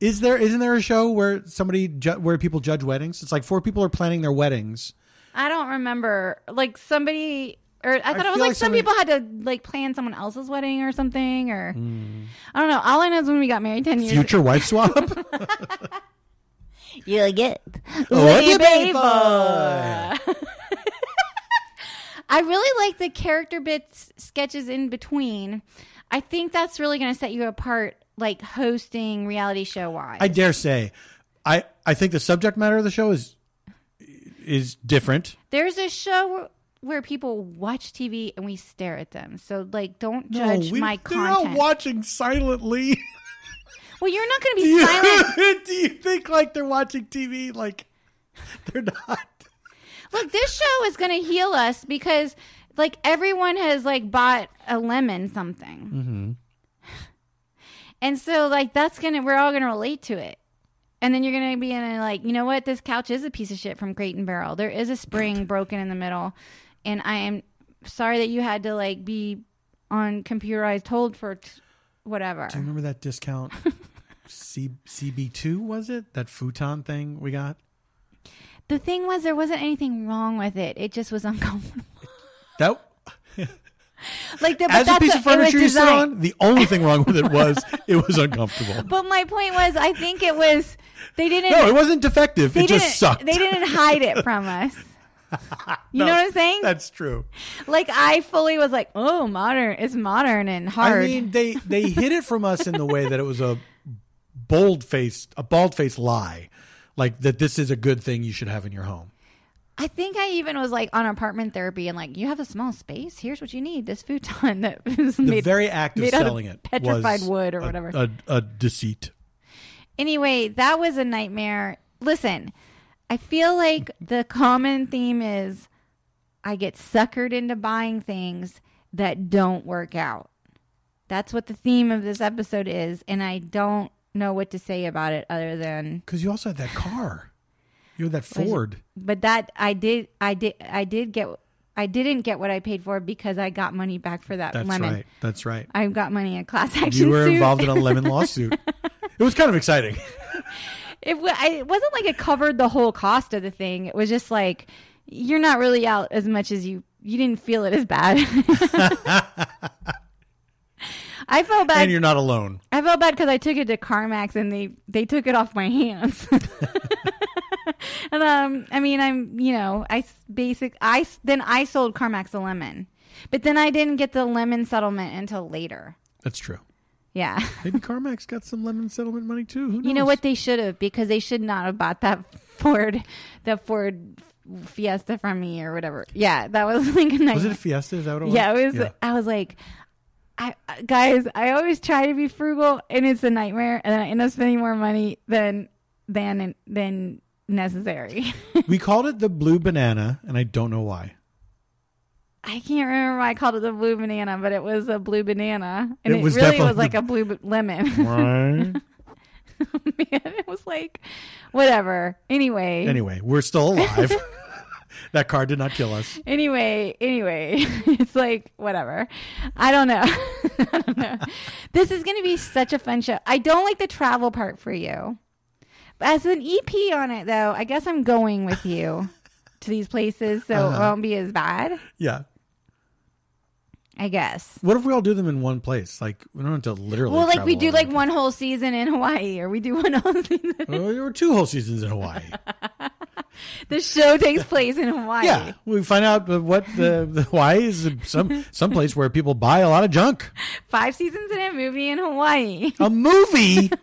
[SPEAKER 2] Is there isn't there a show where somebody ju- where people judge weddings? It's like four people are planning their weddings.
[SPEAKER 1] I don't remember. Like somebody. Or I thought it was like,
[SPEAKER 2] like
[SPEAKER 1] some
[SPEAKER 2] somebody-
[SPEAKER 1] people had to like plan someone else's wedding or something, or hmm. I don't know. All I know is when we got married ten years.
[SPEAKER 2] Future wife swap.
[SPEAKER 1] Oh, you get
[SPEAKER 2] What you pay
[SPEAKER 1] I really like the character bits sketches in between. I think that's really going to set you apart, like hosting reality show wise.
[SPEAKER 2] I dare say, I I think the subject matter of the show is is different.
[SPEAKER 1] There's a show where people watch TV and we stare at them. So like, don't judge my
[SPEAKER 2] they're
[SPEAKER 1] content.
[SPEAKER 2] not watching silently.
[SPEAKER 1] well, you're not going to
[SPEAKER 2] Do
[SPEAKER 1] be
[SPEAKER 2] you,
[SPEAKER 1] silent.
[SPEAKER 2] do you think like they're watching TV? Like they're not.
[SPEAKER 1] Look, this show is going to heal us because like everyone has like bought a lemon something.
[SPEAKER 2] Mm-hmm.
[SPEAKER 1] And so like that's going to we're all going to relate to it. And then you're going to be in a like, you know what? This couch is a piece of shit from Crate and Barrel. There is a spring broken in the middle. And I am sorry that you had to like be on computerized hold for t- whatever.
[SPEAKER 2] Do you remember that discount C CB two was it that futon thing we got?
[SPEAKER 1] The thing was, there wasn't anything wrong with it. It just was uncomfortable.
[SPEAKER 2] That
[SPEAKER 1] Like the,
[SPEAKER 2] as a piece of furniture you sit on, the only thing wrong with it was it was uncomfortable.
[SPEAKER 1] But my point was, I think it was they didn't.
[SPEAKER 2] No, it wasn't defective. It just sucked.
[SPEAKER 1] They didn't hide it from us. You
[SPEAKER 2] No,
[SPEAKER 1] know what I'm saying?
[SPEAKER 2] That's true.
[SPEAKER 1] Like I fully was like, oh, modern. It's modern and hard.
[SPEAKER 2] I mean, they they hid it from us in the way that it was a bold faced, a bald faced lie, like that this is a good thing you should have in your home.
[SPEAKER 1] I think I even was like on apartment therapy and like, you have a small space. Here's what you need. This futon that was
[SPEAKER 2] The
[SPEAKER 1] made.
[SPEAKER 2] very act of
[SPEAKER 1] out of
[SPEAKER 2] selling it
[SPEAKER 1] petrified wood or
[SPEAKER 2] a-
[SPEAKER 1] whatever.
[SPEAKER 2] a, a deceit.
[SPEAKER 1] anyway, that was a nightmare. Listen, I feel like the common theme is I get suckered into buying things that don't work out. That's what the theme of this episode is, and I don't know what to say about it other than
[SPEAKER 2] Because you also had that car. You had that Ford.
[SPEAKER 1] but that I did I did I did get I didn't get what I paid for because I got money back for that
[SPEAKER 2] That's
[SPEAKER 1] lemon.
[SPEAKER 2] right. That's right.
[SPEAKER 1] I got money in class action
[SPEAKER 2] You were
[SPEAKER 1] suit.
[SPEAKER 2] involved in a lemon lawsuit. It was kind of exciting.
[SPEAKER 1] it, I, it wasn't like it covered the whole cost of the thing. It was just like you're not really out as much as you you didn't feel it as bad. I felt bad.
[SPEAKER 2] and you're not alone.
[SPEAKER 1] I felt bad because I took it to CarMax and they they took it off my hands. and um, I mean, I'm you know, I basic I then I sold CarMax a lemon, but then I didn't get the lemon settlement until later.
[SPEAKER 2] That's true.
[SPEAKER 1] Yeah.
[SPEAKER 2] Maybe CarMax got some lemon settlement money too. Who knows?
[SPEAKER 1] You know what they should have because they should not have bought that Ford, that Ford Fiesta from me or whatever. Yeah, that was like a nightmare.
[SPEAKER 2] Was it a Fiesta? Is that what it was?
[SPEAKER 1] yeah, it was. I was like, I guys, I always try to be frugal, and it's a nightmare, and I end up spending more money than than than necessary.
[SPEAKER 2] we called it the blue banana, and I don't know why.
[SPEAKER 1] I can't remember why I called it the blue banana, but it was a blue banana, and
[SPEAKER 2] It
[SPEAKER 1] it,
[SPEAKER 2] was
[SPEAKER 1] really was like
[SPEAKER 2] the-
[SPEAKER 1] a blue b- lemon.
[SPEAKER 2] Right.
[SPEAKER 1] Man, it was like whatever. Anyway,
[SPEAKER 2] anyway, we're still alive. that car did not kill us.
[SPEAKER 1] anyway, anyway, it's like whatever. I don't know. I don't know. This is going to be such a fun show. I don't like the travel part for you. As an EP on it, though, I guess I'm going with you to these places, so
[SPEAKER 2] Uh-huh.
[SPEAKER 1] it won't be as bad.
[SPEAKER 2] Yeah.
[SPEAKER 1] I guess.
[SPEAKER 2] What if we all do them in one place? Like we don't have to literally.
[SPEAKER 1] Well, like we do like one whole season in Hawaii, or we do one whole season.
[SPEAKER 2] Well, there two whole seasons in Hawaii.
[SPEAKER 1] the show takes place in Hawaii.
[SPEAKER 2] yeah, we find out what the, the Hawaii is some some place where people buy a lot of junk.
[SPEAKER 1] Five seasons in a movie in Hawaii.
[SPEAKER 2] A movie.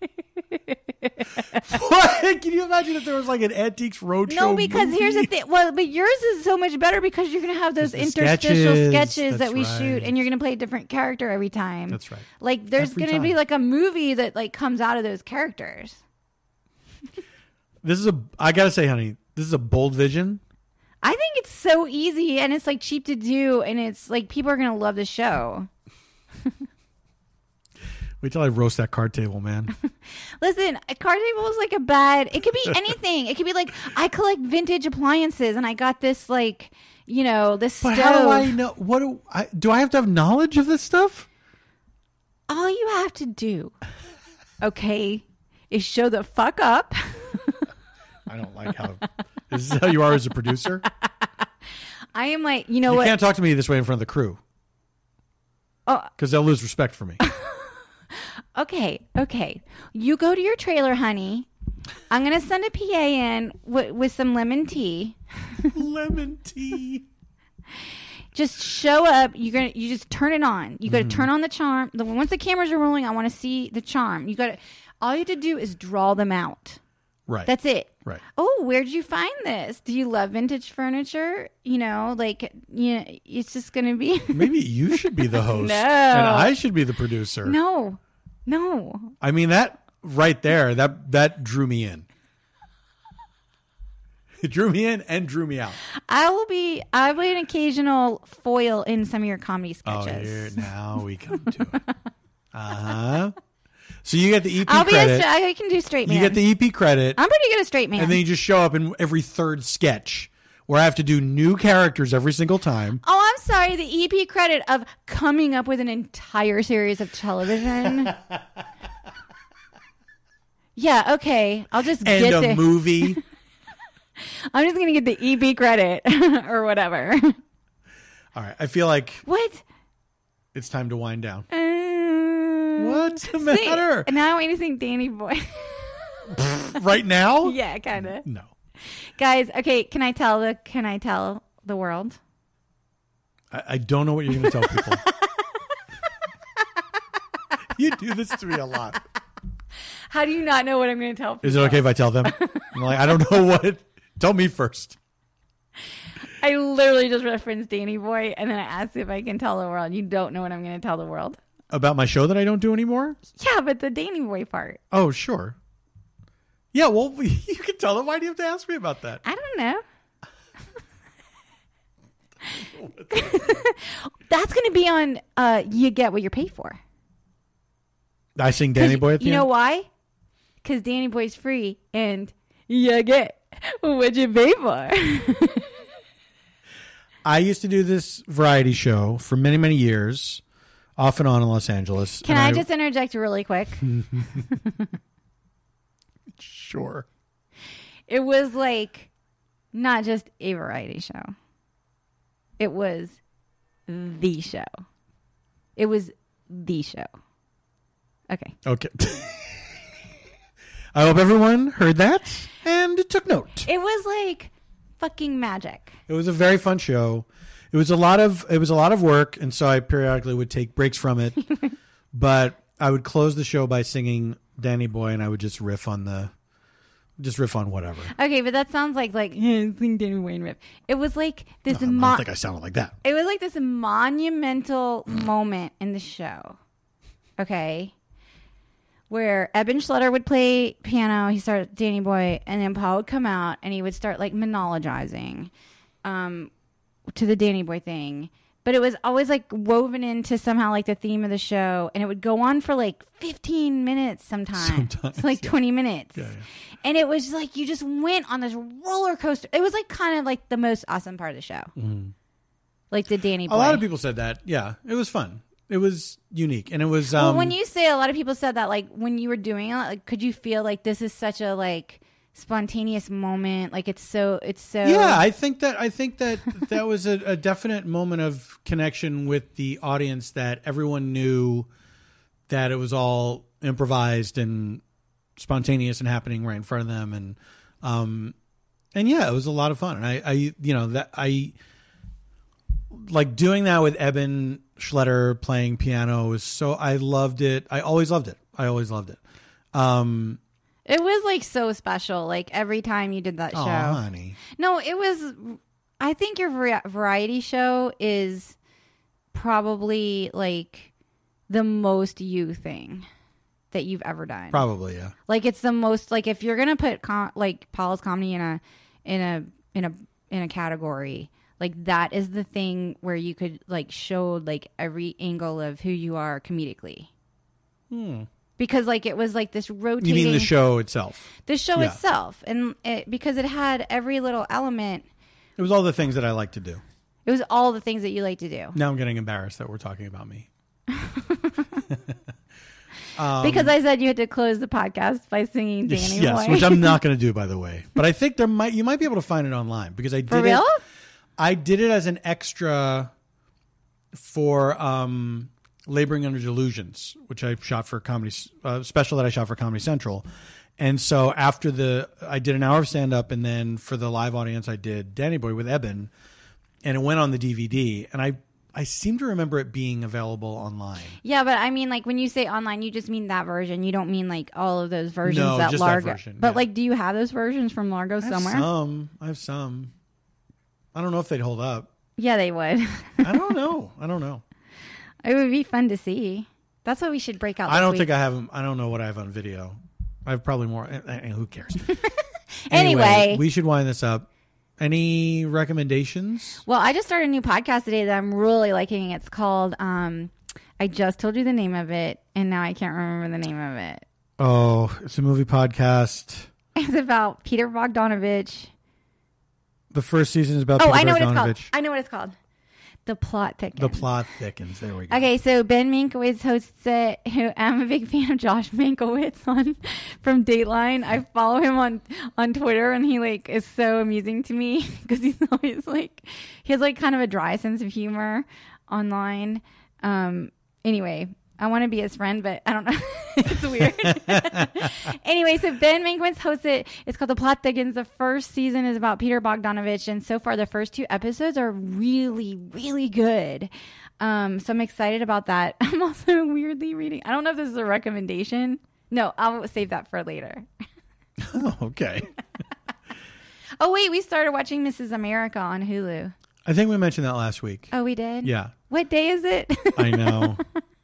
[SPEAKER 2] what? Can you imagine if there was like an antiques roadshow?
[SPEAKER 1] No, because
[SPEAKER 2] movie?
[SPEAKER 1] here's the thing. Well, but yours is so much better because you're going to have those interstitial
[SPEAKER 2] sketches,
[SPEAKER 1] sketches, that we shoot, and you're going to play a different character every time.
[SPEAKER 2] That's right.
[SPEAKER 1] Like, there's
[SPEAKER 2] Every
[SPEAKER 1] going to be like a movie that like comes out of those characters.
[SPEAKER 2] This is a. I gotta say, honey, this is a bold vision.
[SPEAKER 1] I think it's so easy and it's like cheap to do, and it's like people are going to love the show.
[SPEAKER 2] Wait till I roast that card table, man.
[SPEAKER 1] Listen, a card table is like a bad. It could be anything. it could be like I collect vintage appliances, and I got this like you know this
[SPEAKER 2] But
[SPEAKER 1] stove.
[SPEAKER 2] how do I know? What do I do? I have to have knowledge of this stuff.
[SPEAKER 1] All you have to do, okay, is show the fuck up.
[SPEAKER 2] I don't like how. this is how you are as a producer.
[SPEAKER 1] I am like, you know
[SPEAKER 2] You
[SPEAKER 1] what?
[SPEAKER 2] You can't talk to me this way in front of the crew
[SPEAKER 1] Oh,
[SPEAKER 2] because they'll lose respect for me.
[SPEAKER 1] Okay, okay. You go to your trailer, honey. I'm gonna send a PA in w- with some lemon tea.
[SPEAKER 2] Lemon tea.
[SPEAKER 1] Just show up. You're gonna you just turn it on. You got to
[SPEAKER 2] Mm-hmm.
[SPEAKER 1] turn on the charm. The once the cameras are rolling, I want to see the charm. You got to. All you have to do is draw them out.
[SPEAKER 2] Right.
[SPEAKER 1] That's it.
[SPEAKER 2] right.
[SPEAKER 1] Oh, where'd you find this? Do you love vintage furniture? You know, like you know, it's just gonna be
[SPEAKER 2] Maybe you should be the host
[SPEAKER 1] No.
[SPEAKER 2] and I should be the producer.
[SPEAKER 1] no, no.
[SPEAKER 2] I mean that right there. That that drew me in. It drew me in and drew me out.
[SPEAKER 1] I will be. I'll be an occasional foil in some of your comedy
[SPEAKER 2] Oh,
[SPEAKER 1] sketches.
[SPEAKER 2] here now we come to it. Uh huh. So you get the EP
[SPEAKER 1] I'll
[SPEAKER 2] credit.
[SPEAKER 1] stra- I can do straight man.
[SPEAKER 2] you get the EP credit,
[SPEAKER 1] I'm pretty good at straight man.
[SPEAKER 2] and then you just show up in every third sketch where I have to do new characters every single time.
[SPEAKER 1] oh, I'm sorry. The EP credit of coming up with an entire series of television. Yeah, okay. I'll just
[SPEAKER 2] and
[SPEAKER 1] get
[SPEAKER 2] a
[SPEAKER 1] the.
[SPEAKER 2] movie.
[SPEAKER 1] I'm just gonna get the EP credit or whatever.
[SPEAKER 2] All right, I feel like
[SPEAKER 1] what?
[SPEAKER 2] it's time to wind down.
[SPEAKER 1] Uh,
[SPEAKER 2] What's the
[SPEAKER 1] see,
[SPEAKER 2] matter?
[SPEAKER 1] And now I want to sing Danny Boy.
[SPEAKER 2] right now?
[SPEAKER 1] yeah, kind of.
[SPEAKER 2] No.
[SPEAKER 1] Guys, okay. Can I tell the? Can I tell the world?
[SPEAKER 2] I, I don't know what you're going to tell people. you do this to me a lot.
[SPEAKER 1] How do you not know what I'm going to tell? People?
[SPEAKER 2] Is it okay if I tell them? I'm like, I don't know what. Tell me first.
[SPEAKER 1] I literally just referenced Danny Boy, and then I asked if I can tell the world. You don't know what I'm going to tell the world.
[SPEAKER 2] About my show that I don't do anymore?
[SPEAKER 1] Yeah, but the Danny Boy part.
[SPEAKER 2] Oh, sure. Yeah, well, you can tell them. Why do you have to ask me about that?
[SPEAKER 1] I don't know. That's going to be on. Uh, you get what you pay for.
[SPEAKER 2] I sing Danny Boy at the
[SPEAKER 1] you know why? Because Danny Boy's free, and you get what you pay for.
[SPEAKER 2] I used to do this variety show for many, many years, off and on in Los Angeles.
[SPEAKER 1] Can
[SPEAKER 2] and
[SPEAKER 1] I just interject really quick?
[SPEAKER 2] Sure.
[SPEAKER 1] It was like not just a variety show. It was the show. It was the show. Okay.
[SPEAKER 2] Okay. I hope everyone heard that and took note.
[SPEAKER 1] It was like fucking magic.
[SPEAKER 2] It was a very fun show. It was a lot of it was a lot of work, and so I periodically would take breaks from it. but I would close the show by singing Danny Boy, and I would just riff on the, just riff on whatever.
[SPEAKER 1] Okay, but that sounds like like sing Danny Wayne riff. It was like this
[SPEAKER 2] I don't think I sounded like that.
[SPEAKER 1] it was like this monumental moment in the show. Okay. Where Eban Schletter would play piano, he started Danny Boy, and then Paul would come out and he would start like monologizing um, to the Danny Boy thing. But it was always like woven into somehow like the theme of the show, and it would go on for like 15 minutes sometimes,
[SPEAKER 2] Sometimes,
[SPEAKER 1] like
[SPEAKER 2] yeah.
[SPEAKER 1] 20 minutes.
[SPEAKER 2] Yeah, yeah.
[SPEAKER 1] And it was like you just went on this roller coaster. It was like kind of like the most awesome part of the show. Like the Danny Boy.
[SPEAKER 2] A lot of people said that. Yeah, it was fun. It was unique, and it was. Um,
[SPEAKER 1] well, when you say a lot of people said that, like when you were doing it, like could you feel like this is such a like spontaneous moment? Like it's so, it's so.
[SPEAKER 2] Yeah, I think that I think that that was a, a definite moment of connection with the audience that everyone knew that it was all improvised and spontaneous and happening right in front of them and um and yeah, it was a lot of fun. And I I you know that I like doing that with Eban Schletter playing piano was so I loved it. I always loved it. I always loved it. Um
[SPEAKER 1] It was like so special. Like every time you did that show.
[SPEAKER 2] oh, honey.
[SPEAKER 1] No, it was. I think your variety show is probably like the most you thing that you've ever done.
[SPEAKER 2] Probably, yeah.
[SPEAKER 1] Like it's the most like if you're gonna put com- like Paul's comedy in a in a in a in a category, like that is the thing where you could like show like every angle of who you are comedically. Hmm. Because like it was like this rotating.
[SPEAKER 2] You mean the show itself?
[SPEAKER 1] the show
[SPEAKER 2] Yeah.
[SPEAKER 1] itself, and it, because it had every little element.
[SPEAKER 2] It was all the things that I like to do.
[SPEAKER 1] It was all the things that you like to do.
[SPEAKER 2] Now I'm getting embarrassed that we're talking about me.
[SPEAKER 1] because I said you had to close the podcast by singing Danny
[SPEAKER 2] Um, yes, which I'm not going to do, by the way. But I think there might you might be able to find it online because I did
[SPEAKER 1] For real?
[SPEAKER 2] it. I did it as an extra for um, laboring under delusions, which I shot for a comedy uh, special that I shot for Comedy Central. And so after the, I did an hour of stand up, and then for the live audience, I did Danny Boy with Eban, and it went on the DVD. And I, I seem to remember it being available online.
[SPEAKER 1] Yeah, but I mean, like when you say online, you just mean that version. You don't mean like all of those versions
[SPEAKER 2] No,
[SPEAKER 1] that
[SPEAKER 2] just that version,
[SPEAKER 1] but
[SPEAKER 2] yeah.
[SPEAKER 1] like, do you have those versions from Largo
[SPEAKER 2] I have
[SPEAKER 1] somewhere?
[SPEAKER 2] some. I have some. I don't know if they'd hold up.
[SPEAKER 1] Yeah, they would.
[SPEAKER 2] I don't know. I don't know.
[SPEAKER 1] It would be fun to see. That's what we should break out.
[SPEAKER 2] I don't
[SPEAKER 1] week.
[SPEAKER 2] think I have. I don't know what I have on video. I have probably more. And, eh, Who cares?
[SPEAKER 1] Anyway.
[SPEAKER 2] we should wind this up. Any recommendations?
[SPEAKER 1] Well, I just started a new podcast today that I'm really liking. It's called. um I just told you the name of it, and now I can't remember the name of it.
[SPEAKER 2] Oh, it's a movie podcast.
[SPEAKER 1] It's about Peter Bogdanovich.
[SPEAKER 2] The first season is about.
[SPEAKER 1] Oh,
[SPEAKER 2] Peter
[SPEAKER 1] I know what it's called. I know what it's called. The plot thickens.
[SPEAKER 2] The plot thickens. There we go.
[SPEAKER 1] Okay, so Ben Mankiewicz hosts it. Who I'm a big fan of Josh Mankiewicz on from Dateline. I follow him on on Twitter, and he like is so amusing to me because he's always like he has like kind of a dry sense of humor online. Um, anyway, I want to be his friend, but I don't know. it's weird. anyway, so Ben Mankiewicz hosts it. It's called The Plot Thickens. The first season is about Peter Bogdanovich, and so far the first two episodes are really, really good. Um, so I'm excited about that. I'm also weirdly reading. I don't know if this is a recommendation. No, I'll save that for later.
[SPEAKER 2] Oh, okay.
[SPEAKER 1] Oh wait, we started watching Mrs. America on Hulu.
[SPEAKER 2] I think we mentioned that last week.
[SPEAKER 1] Oh, we did.
[SPEAKER 2] Yeah,
[SPEAKER 1] What day is it?
[SPEAKER 2] I know.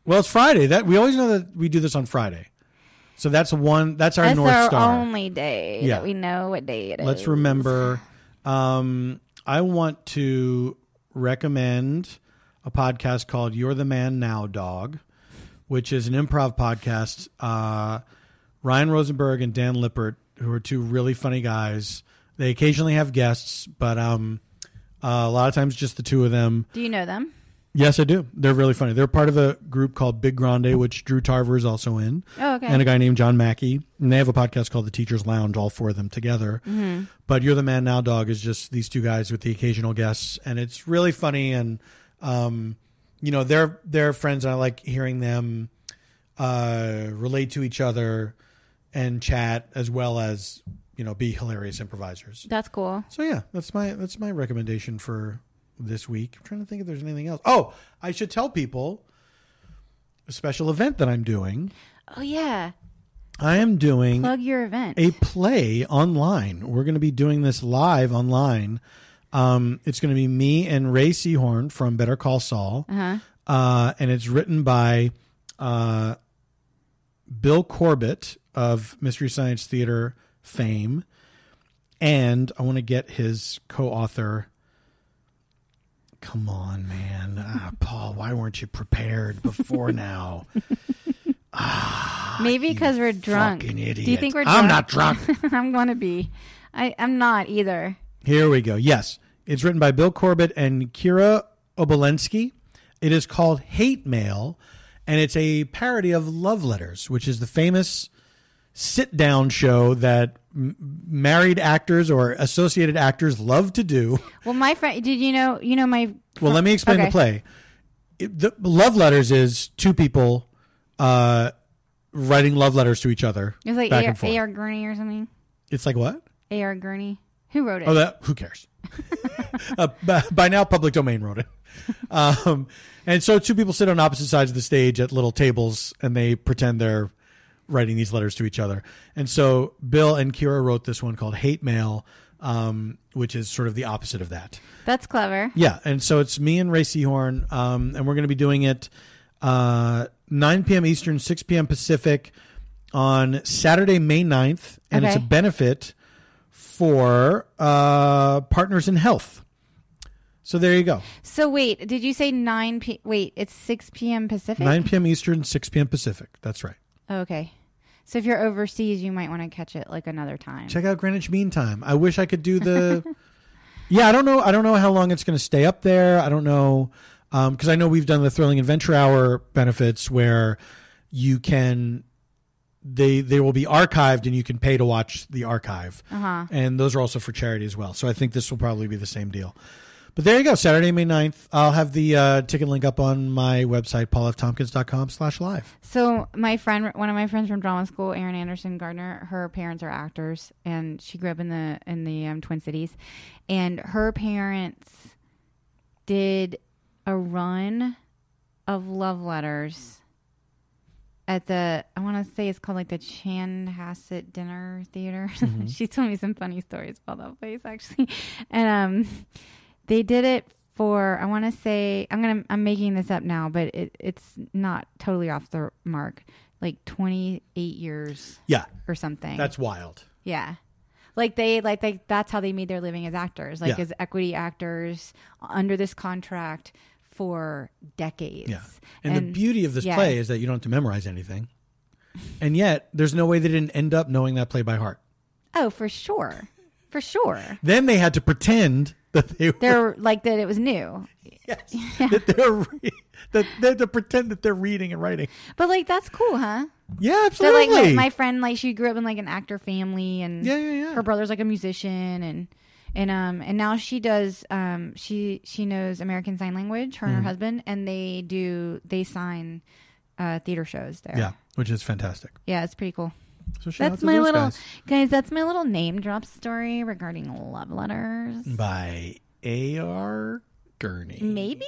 [SPEAKER 2] Well, it's Friday. That we always know that we do this on Friday. So that's one. That's our
[SPEAKER 1] That's
[SPEAKER 2] north
[SPEAKER 1] our
[SPEAKER 2] star.
[SPEAKER 1] only day
[SPEAKER 2] Yeah.
[SPEAKER 1] that we know what day it is.
[SPEAKER 2] Let's remember. Um, I want to recommend a podcast called "You're the Man Now, Dog," which is an improv podcast. Uh, Ryan Rosenberg and Dan Lippert, who are two really funny guys. They occasionally have guests, but um, uh, a lot of times just the two of them.
[SPEAKER 1] Do you know them?
[SPEAKER 2] Yes, I do. They're really funny. They're part of a group called Big Grande, which Drew Tarver is also in,
[SPEAKER 1] Oh, okay.
[SPEAKER 2] and a guy named John Mackey. And they have a podcast called The Teacher's Lounge, all four of them together.
[SPEAKER 1] Mm-hmm.
[SPEAKER 2] But You're the Man Now Dog is just these two guys with the occasional guests, and it's really funny. And um, you know, they're they're friends, and I like hearing them uh, relate to each other and chat, as well as you know, be hilarious improvisers.
[SPEAKER 1] That's cool.
[SPEAKER 2] So yeah, that's my that's my recommendation for this week. I'm trying to think if there's anything else. Oh, I should tell people a special event that I'm doing.
[SPEAKER 1] Oh yeah.
[SPEAKER 2] I am doing
[SPEAKER 1] Plug your event.
[SPEAKER 2] a play online. We're going to be doing this live online. Um, it's going to be me and Rhea Seehorn from Better Call Saul,
[SPEAKER 1] uh-huh.
[SPEAKER 2] uh, and it's written by uh, Bill Corbett of Mystery Science Theater fame, and I want to get his co-author. Come on, man, ah, Paul. Why weren't you prepared before now?
[SPEAKER 1] Maybe because we're drunk.
[SPEAKER 2] Fucking idiot.
[SPEAKER 1] Do you think we're drunk?
[SPEAKER 2] I'm not drunk.
[SPEAKER 1] I'm going to be. I, I'm not either.
[SPEAKER 2] Here we go. Yes, it's written by Bill Corbett and Kira Obolensky. It is called Hate Mail, and it's a parody of Love Letters, which is the famous sit-down show that m- married actors or associated actors love to do.
[SPEAKER 1] Well, my friend, did you know? You know my.
[SPEAKER 2] Well, let me explain
[SPEAKER 1] Okay.
[SPEAKER 2] the play. It, the Love Letters is two people uh, writing love letters to each other.
[SPEAKER 1] It's like
[SPEAKER 2] back
[SPEAKER 1] A.R.
[SPEAKER 2] and forth.
[SPEAKER 1] A.R. Gurney or something.
[SPEAKER 2] It's like what?
[SPEAKER 1] A.R. Gurney. Who wrote it?
[SPEAKER 2] Oh, that who cares? uh, by, by now, public domain wrote it. Um, and so, two people sit on opposite sides of the stage at little tables, and they pretend they're writing these letters to each other. And so, Bill and Kira wrote this one called "Hate Mail," um, which is sort of the opposite of that.
[SPEAKER 1] That's clever.
[SPEAKER 2] Yeah, and so it's me and Rhea Seehorn, um, and we're going to be doing it uh, 9 p.m. Eastern, 6 p.m. Pacific on Saturday, May 9th, and it's a benefit for uh, Partners in Health. So there you go.
[SPEAKER 1] So wait, did you say nine p? Wait, it's six p.m. Pacific.
[SPEAKER 2] 9 p.m. Eastern, 6 p.m. Pacific. That's right.
[SPEAKER 1] Okay. So if you're overseas, you might want to catch it like another time.
[SPEAKER 2] Check out Greenwich Mean Time. I wish I could do the. yeah, I don't know. I don't know how long it's going to stay up there. I don't know because I know we've done the Thrilling Adventure Hour benefits where you can they they will be archived and you can pay to watch the archive,
[SPEAKER 1] Uh-huh.
[SPEAKER 2] and those are also for charity as well. So I think this will probably be the same deal. But there you go, Saturday, May 9th. I'll have the uh, ticket link up on my website, paulftompkins.com slash live.
[SPEAKER 1] So my friend, one of my friends from drama school, Erin Anderson Gardner, her parents are actors, and she grew up in the in the um, Twin Cities, and her parents did a run of love letters at the I want to say it's called like the Chanhassen Dinner Theater. she told me some funny stories about that place actually, and um, they did it for I want to say I'm gonna I'm making this up now, but it, it's not totally off the mark. Like 28 years
[SPEAKER 2] Yeah,
[SPEAKER 1] or something.
[SPEAKER 2] that's wild.
[SPEAKER 1] yeah. Like they like they that's how they made their living as actors, like
[SPEAKER 2] Yeah.
[SPEAKER 1] as equity actors under this contract for decades.
[SPEAKER 2] Yeah. And, the beauty of this
[SPEAKER 1] yeah.
[SPEAKER 2] play is that you don't have to memorize anything. And yet, there's no way they didn't end up knowing that play by heart.
[SPEAKER 1] Oh, for sure. For sure.
[SPEAKER 2] Then they had to pretend that they
[SPEAKER 1] they're like that. It was new,
[SPEAKER 2] yes, that they're re- that they had to pretend that they're reading and writing.
[SPEAKER 1] but like that's cool, huh?
[SPEAKER 2] Yeah, absolutely.
[SPEAKER 1] like, like my friend, like she grew up in like an actor family, and
[SPEAKER 2] Yeah, yeah, yeah.
[SPEAKER 1] her brother's like a musician, and and um and now she does um she she knows American Sign Language, her and her
[SPEAKER 2] Mm-hmm.
[SPEAKER 1] husband, and they do they sign uh theater shows there.
[SPEAKER 2] yeah, which is fantastic.
[SPEAKER 1] yeah, it's pretty cool.
[SPEAKER 2] So
[SPEAKER 1] That's my little
[SPEAKER 2] guys.
[SPEAKER 1] guys. That's my little name drop story regarding love letters.
[SPEAKER 2] by A.R. Gurney.
[SPEAKER 1] Maybe,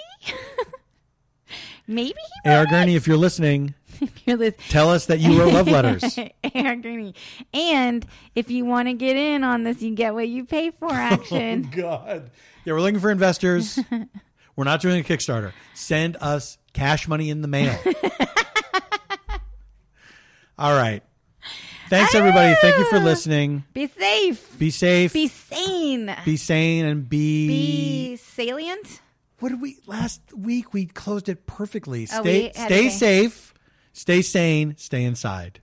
[SPEAKER 1] maybe he
[SPEAKER 2] A.R. Gurney, if you're listening.
[SPEAKER 1] If you're listening.
[SPEAKER 2] tell us that you wrote love letters.
[SPEAKER 1] A.R. Gurney. And if you want to get in on this, you get what you pay for oh, action.
[SPEAKER 2] God. Yeah, we're looking for investors. we're not doing a Kickstarter. Send us cash money in the mail. All right. Thanks, everybody. Thank you for ah! listening.
[SPEAKER 1] Be safe.
[SPEAKER 2] Be safe.
[SPEAKER 1] Be sane.
[SPEAKER 2] Be,
[SPEAKER 1] sane.
[SPEAKER 2] sane and be,
[SPEAKER 1] Be salient.
[SPEAKER 2] What did we last week? We closed it perfectly.
[SPEAKER 1] Oh,
[SPEAKER 2] Stay
[SPEAKER 1] we
[SPEAKER 2] stay safe. Stay sane. Stay inside.